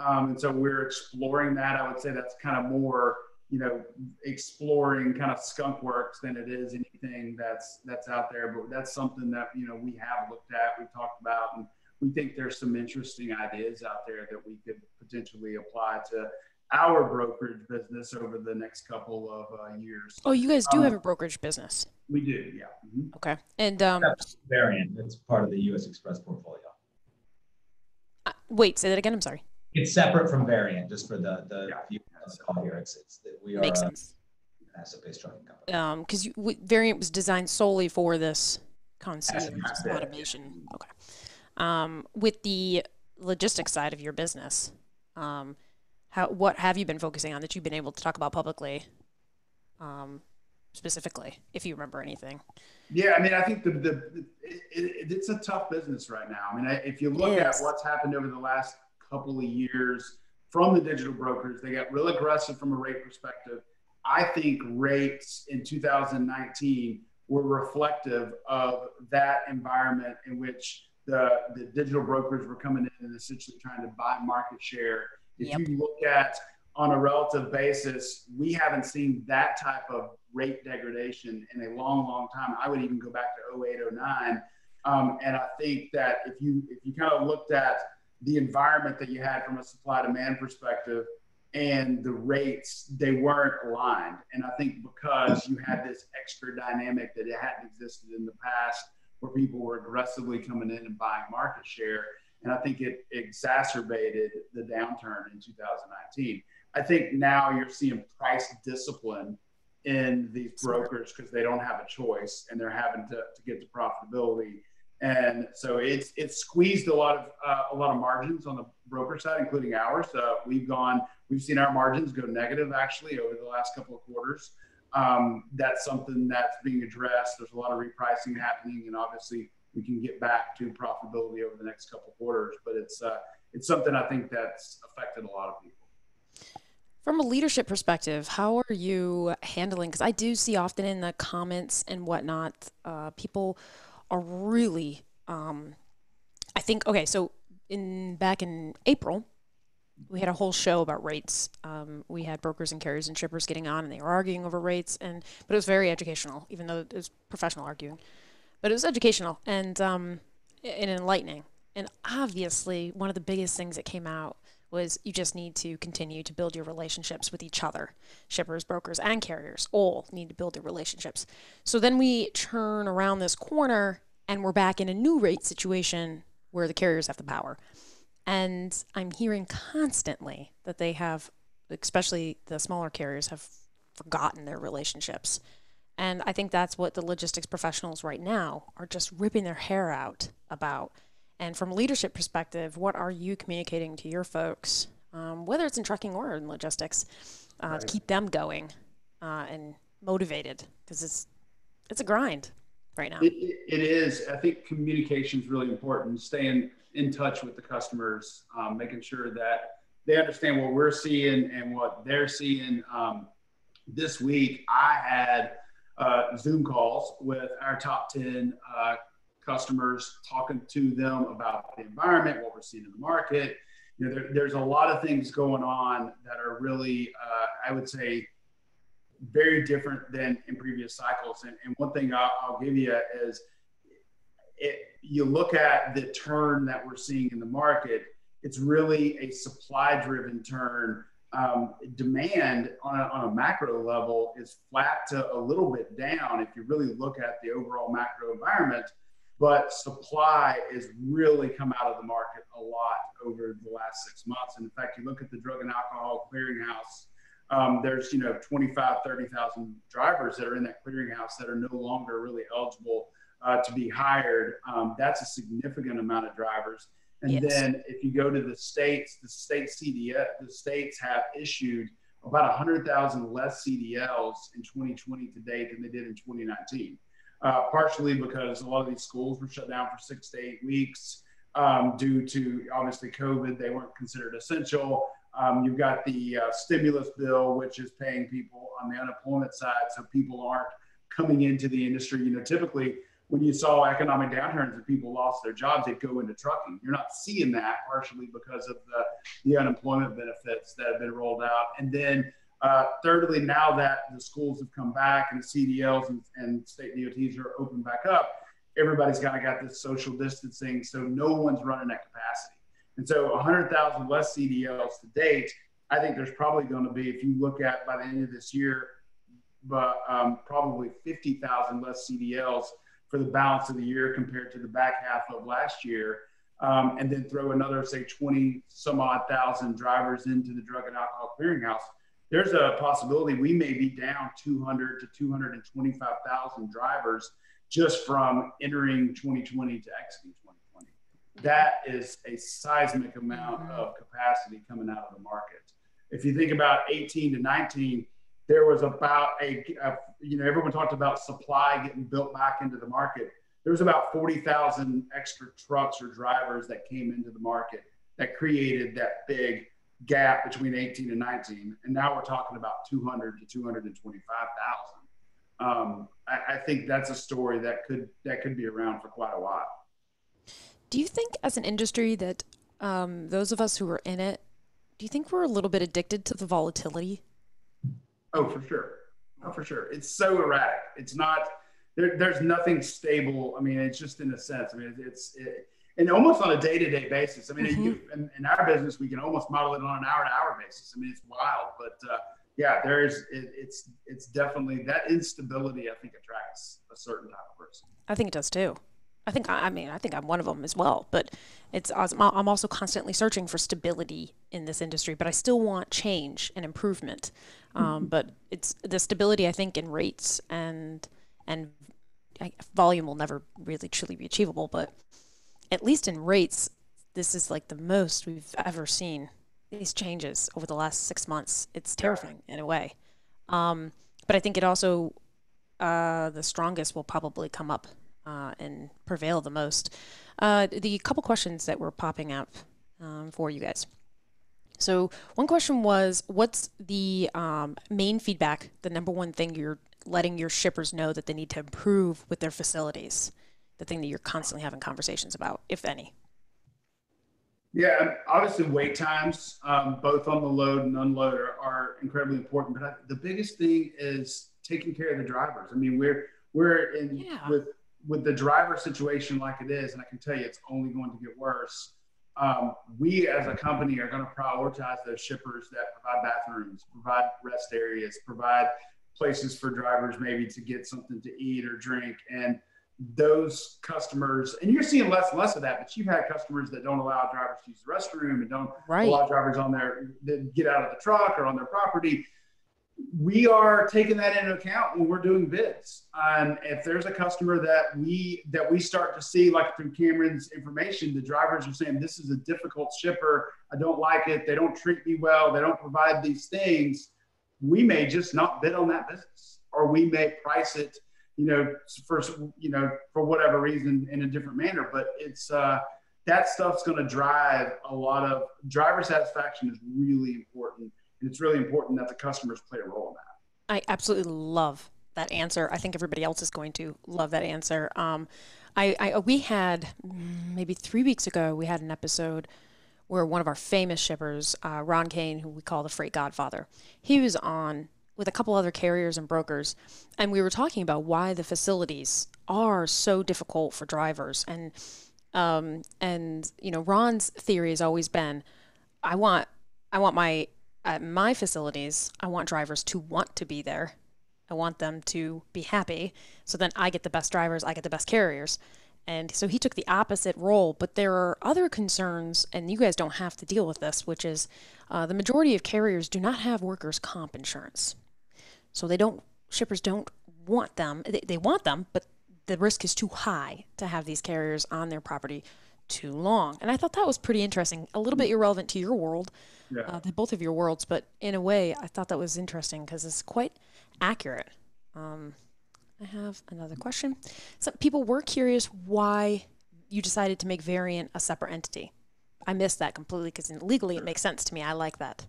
Um, and so we're exploring that. I would say that's kind of more, you know, exploring kind of skunk works than it is anything that's that's out there. But that's something that you know we have looked at, we've talked about, and we think there's some interesting ideas out there that we could potentially apply to our brokerage business over the next couple of uh, years. Oh, you guys do um, have a brokerage business. We do, yeah. Mm-hmm. Okay, and um, That's Variant. That's part of the U.S. Xpress portfolio. Uh, wait, say that again. I'm sorry. It's separate from Variant, just for the the yeah. view of the call here. It's, it's we are Makes sense. an asset-based trucking company. Um, because Variant was designed solely for this concierge automation. Okay. Um, with the logistics side of your business, um, how what have you been focusing on that you've been able to talk about publicly? Um, specifically, if you remember anything. Yeah, I mean, I think the, the it, it, it's a tough business right now. I mean, if you look at what's happened over the last couple of years from the digital brokers. They got real aggressive from a rate perspective. I think rates in 2019 were reflective of that environment in which the, the digital brokers were coming in and essentially trying to buy market share. If yep. you look at on a relative basis, we haven't seen that type of rate degradation in a long, long time. I would even go back to 08, 09. Um, and I think that if you if you kind of looked at the environment that you had from a supply demand perspective and the rates they weren't aligned. And i think because you had this extra dynamic that it hadn't existed in the past where people were aggressively coming in and buying market share and i think it exacerbated the downturn in 2019 i think now you're seeing price discipline in these brokers because they don't have a choice and they're having to, to get to profitability and so it's it's squeezed a lot of uh, a lot of margins on the broker side, including ours. Uh, we've gone, we've seen our margins go negative actually over the last couple of quarters. Um, that's something that's being addressed. There's a lot of repricing happening, and obviously we can get back to profitability over the next couple of quarters. But it's uh, it's something I think that's affected a lot of people. From a leadership perspective, how are you handling? Because I do see often in the comments and whatnot, uh, people are really, um, I think, okay, so in back in April, we had a whole show about rates. Um, we had brokers and carriers and shippers getting on, and they were arguing over rates, and but it was very educational, even though it was professional arguing. But it was educational and um, and enlightening. And obviously, one of the biggest things that came out was you just need to continue to build your relationships with each other. Shippers, brokers, and carriers all need to build their relationships. So then we turn around this corner and we're back in a new rate situation where the carriers have the power. And I'm hearing constantly that they have, especially the smaller carriers, have forgotten their relationships. And I think that's what the logistics professionals right now are just ripping their hair out about. And from a leadership perspective, what are you communicating to your folks, um, whether it's in trucking or in logistics, uh, right. to keep them going uh, and motivated? Because it's it's a grind right now. It, it is. I think communication is really important. Staying in touch with the customers, um, making sure that they understand what we're seeing and what they're seeing. Um, this week, I had uh, Zoom calls with our top 10 uh, customers, talking to them about the environment, what we're seeing in the market. You know, there, there's a lot of things going on that are really, uh, I would say, very different than in previous cycles. And, and one thing I'll, I'll, give you is it, you look at the turn that we're seeing in the market, it's really a supply driven turn. Um, demand on a, on a macro level is flat to a little bit down if you really look at the overall macro environment. But supply has really come out of the market a lot over the last six months. And in fact, you look at the Drug and Alcohol Clearinghouse um, there's you know 25 30,000 drivers that are in that clearinghouse that are no longer really eligible uh, to be hired um, that's a significant amount of drivers and yes. then if you go to the states the state CDL the states have issued about 100,000 less CDLs in 2020 to date than they did in 2019 uh, partially because a lot of these schools were shut down for six to eight weeks um, due to obviously COVID. They weren't considered essential. Um, you've got the uh, stimulus bill, which is paying people on the unemployment side, so people aren't coming into the industry. You know, typically when you saw economic downturns and people lost their jobs, they'd go into trucking. You're not seeing that partially because of the, the unemployment benefits that have been rolled out. And then, uh, thirdly, now that the schools have come back and the CDLs and, and state DOTs are open back up, everybody's kind of got this social distancing, so no one's running at capacity. And so 100,000 less CDLs to date. I think there's probably going to be, if you look at by the end of this year, but um, probably 50,000 less CDLs for the balance of the year compared to the back half of last year. Um, and then throw another, say, 20 some odd thousand drivers into the drug and alcohol clearinghouse. There's a possibility we may be down 200 to 225,000 drivers just from entering 2020 to exiting 2020. that is a seismic amount mm-hmm. of capacity coming out of the market. If you think about 18 to 19, there was about a, a you know, everyone talked about supply getting built back into the market. There was about 40,000 extra trucks or drivers that came into the market that created that big gap between 18 and 19. And now we're talking about 200 to 225,000. Um, I, I think that's a story that could that could be around for quite a while. Do you think, as an industry, that um, those of us who are in it, do you think we're a little bit addicted to the volatility? Oh, for sure. Oh, for sure. It's so erratic. It's not. There, there's nothing stable. I mean, it's just in a sense. I mean, it's it, and almost on a day-to-day basis. I mean, mm-hmm. you, in, in, our business, we can almost model it on an hour-to-hour basis. I mean, it's wild, but uh, yeah, there is. It, it's it's definitely that instability. I think attracts a certain type of person. I think it does too. I think I mean I think I'm one of them as well. But it's I'm also constantly searching for stability in this industry, but I still want change and improvement. Um, mm-hmm. But it's the stability I think in rates and and volume will never really truly be achievable. But at least in rates, this is like the most we've ever seen these changes over the last six months. It's terrifying in a way. Um, but I think it also uh, the strongest will probably come up uh, and prevail the most. Uh, the couple questions that were popping up um, for you guys. So one question was, what's the um, main feedback? The number one thing you're letting your shippers know that they need to improve with their facilities. The thing that you're constantly having conversations about, if any. Yeah, obviously wait times, um, both on the load and unload, are, are incredibly important. But I, the biggest thing is taking care of the drivers. I mean, we're we're in yeah. with with the driver situation like it is, and I can tell you it's only going to get worse. um, we as a company are going to prioritize those shippers that provide bathrooms, provide rest areas, provide places for drivers maybe to get something to eat or drink. And those customers, and you're seeing less and less of that, but you've had customers that don't allow drivers to use the restroom and don't right. allow drivers on their that get out of the truck or on their property we are taking that into account when we're doing bids. And if there's a customer that we that we start to see, like through Cameron's information, the drivers are saying this is a difficult shipper. I don't like it. They don't treat me well. They don't provide these things. We may just not bid on that business, or we may price it, you know, for you know for whatever reason in a different manner. But it's uh, that stuff's going to drive a lot of driver satisfaction is really important and it's really important that the customers play a role in that. I absolutely love that answer. I think everybody else is going to love that answer. Um, I, I we had maybe three weeks ago we had an episode where one of our famous shippers, uh, Ron Kane, who we call the Freight Godfather, he was on with a couple other carriers and brokers, and we were talking about why the facilities are so difficult for drivers. And um, and you know, Ron's theory has always been, I want I want my at my facilities, I want drivers to want to be there. I want them to be happy. So then I get the best drivers, I get the best carriers. And so he took the opposite role. But there are other concerns, and you guys don't have to deal with this, which is uh, the majority of carriers do not have workers' comp insurance. So they don't, shippers don't want them. They, they want them, but the risk is too high to have these carriers on their property too long. And I thought that was pretty interesting, a little bit irrelevant to your world, yeah. uh, both of your worlds, but in a way, I thought that was interesting because it's quite accurate. Um, I have another question. Some people were curious why you decided to make Variant a separate entity. I missed that completely because legally it makes sense to me. I like that.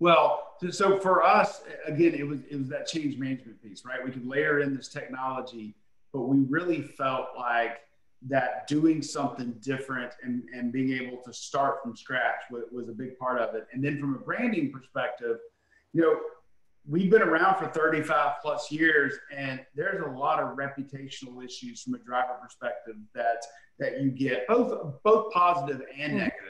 Well, so for us, again, it was it was that change management piece, right? We could layer in this technology, but we really felt like that doing something different and, and being able to start from scratch was, was a big part of it. And then from a branding perspective, you know, we've been around for 35 plus years and there's a lot of reputational issues from a driver perspective that that you get both both positive and mm-hmm. negative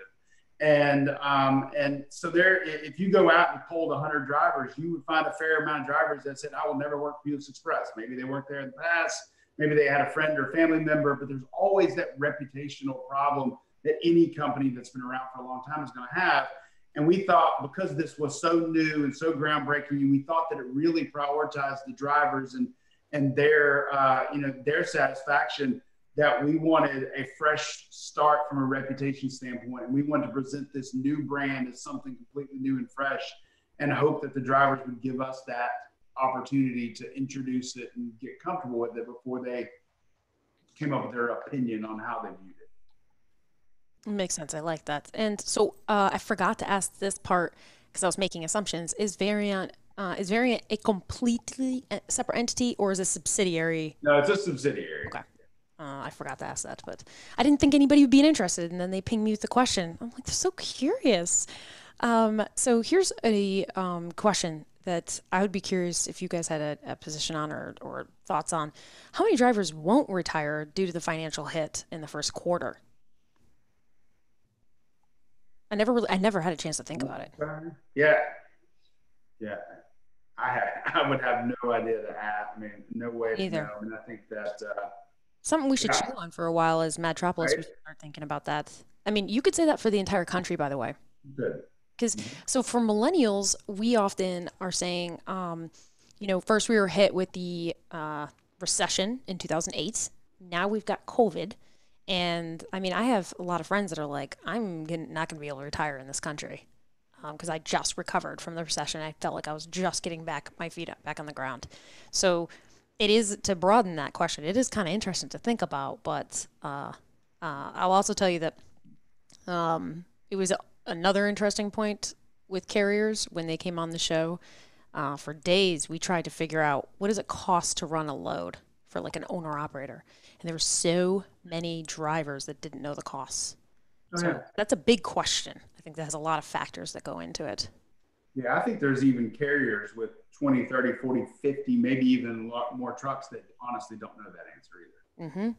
and um, and so there if you go out and polled 100 drivers you would find a fair amount of drivers that said i will never work for US Xpress maybe they worked there in the past maybe they had a friend or family member, but there's always that reputational problem that any company that's been around for a long time is going to have. And we thought because this was so new and so groundbreaking, we thought that it really prioritized the drivers and and their uh, you know their satisfaction that we wanted a fresh start from a reputation standpoint, and we wanted to present this new brand as something completely new and fresh, and hope that the drivers would give us that opportunity to introduce it and get comfortable with it before they came up with their opinion on how they viewed it. Makes sense. I like that. And so uh, I forgot to ask this part because I was making assumptions. Is Variant uh, is Variant a completely uh, separate entity or is it a subsidiary? No, it's a subsidiary. Okay. Uh, I forgot to ask that, but I didn't think anybody would be interested. And then they pinged me with the question. I'm like, they're so curious. Um, so here's a um, question that I would be curious if you guys had a, a position on or, or thoughts on how many drivers won't retire due to the financial hit in the first quarter. I never really, I never had a chance to think about it. Yeah, yeah. I had, *laughs* I would have no idea to ask. I mean, no way Either. to know. And I think that uh, something we should yeah. chew on for a while as Madtropolis. Right? We should start thinking about that. I mean, you could say that for the entire country, by the way. Good. Because so for millennials, we often are saying, um, you know, first we were hit with the uh, recession in 2008. Now we've got COVID. And I mean, I have a lot of friends that are like, I'm not going to be able to retire in this country because um, I just recovered from the recession. I felt like I was just getting back my feet up, back on the ground. So it is to broaden that question. It is kind of interesting to think about, but uh, uh, I'll also tell you that um, it was another interesting point with carriers when they came on the show. Uh, for days, we tried to figure out what does it cost to run a load for like an owner operator, and there were so many drivers that didn't know the costs. Oh, so yeah. that's a big question. I think that has a lot of factors that go into it. Yeah, I think there's even carriers with 20, 30, 40, 50, maybe even a lot more trucks that honestly don't know that answer either. Mm-hmm.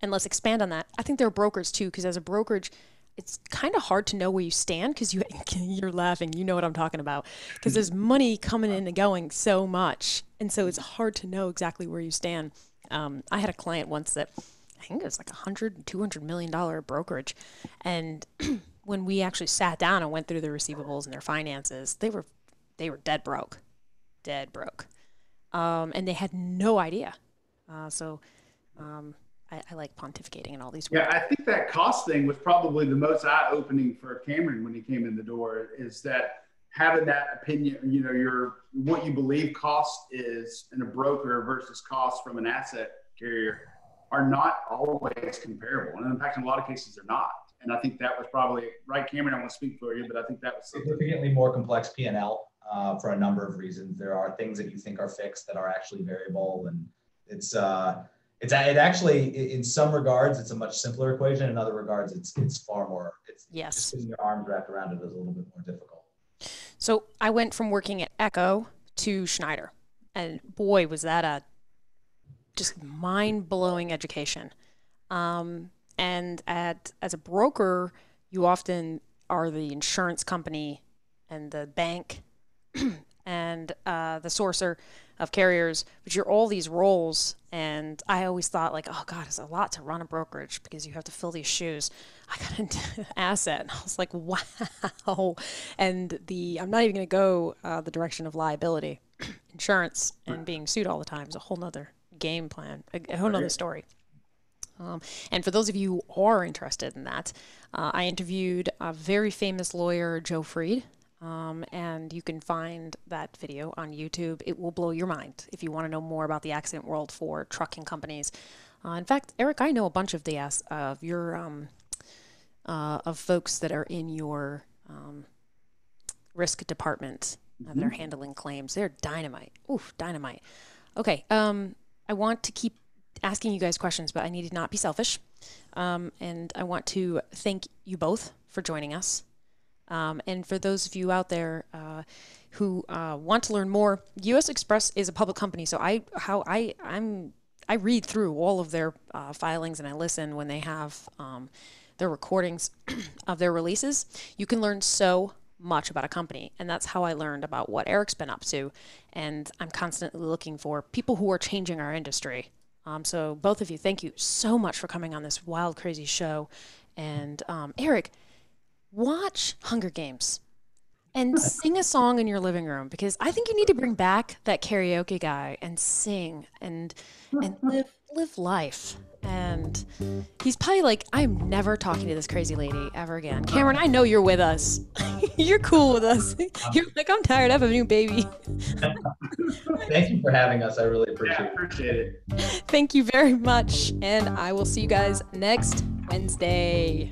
and let's expand on that. I think there are brokers too, because as a brokerage, it's kind of hard to know where you stand because you *laughs* you're laughing. You know what I'm talking about because there's money coming in and going so much, and so it's hard to know exactly where you stand. Um, I had a client once that I think it was like a hundred, two hundred million dollar brokerage, and *clears throat* when we actually sat down and went through their receivables and their finances, they were they were dead broke, dead broke, um, and they had no idea. Uh, so. Um, I, I, like pontificating and all these. Yeah, I think that cost thing was probably the most eye-opening for Cameron when he came in the door. Is that having that opinion? You know, your what you believe cost is in a broker versus cost from an asset carrier are not always comparable, and in fact, in a lot of cases, they're not. And I think that was probably right, Cameron. I want to speak for you, but I think that was significantly more complex P and L uh, for a number of reasons. There are things that you think are fixed that are actually variable, and it's. Uh, it's it actually in some regards it's a much simpler equation. In other regards, it's it's far more. It's yes. Just getting your arms wrapped around it is a little bit more difficult. So I went from working at Echo to Schneider, and boy, was that a just mind blowing education. Um, and at as a broker, you often are the insurance company and the bank *clears throat* and uh, the sourcer of carriers, but you're all these roles. And I always thought like, oh God, it's a lot to run a brokerage because you have to fill these shoes. I got an *laughs* asset, and I was like, wow. And the I'm not even going to go uh, the direction of liability, *clears throat* insurance, and being sued all the time is a whole nother game plan, a, a whole nother story. Um, and for those of you who are interested in that, uh, I interviewed a very famous lawyer, Joe Fried, um, and you can find that video on YouTube. It will blow your mind if you want to know more about the accident world for trucking companies. Uh, in fact, Eric, I know a bunch of the uh, of your um, uh, of folks that are in your um, risk department mm-hmm. that are handling claims. They're dynamite. Oof, dynamite. Okay, um, I want to keep asking you guys questions, but I need to not be selfish. Um, and I want to thank you both for joining us. Um, and for those of you out there uh, who uh, want to learn more, U.S. Xpress is a public company, so I how I I'm I read through all of their uh, filings and I listen when they have um, their recordings *clears throat* of their releases. You can learn so much about a company, and that's how I learned about what Eric's been up to. And I'm constantly looking for people who are changing our industry. Um, so both of you, thank you so much for coming on this wild, crazy show. And um, Eric, watch Hunger Games and *laughs* sing a song in your living room because I think you need to bring back that karaoke guy and sing and and *laughs* live live life. And he's probably like, I'm never talking to this crazy lady ever again. Cameron, I know you're with us. *laughs* you're cool with us. You're like, I'm tired. I have a new baby. Thank you for having us. I really appreciate yeah, appreciate it. Thank you very much. And I will see you guys next Wednesday.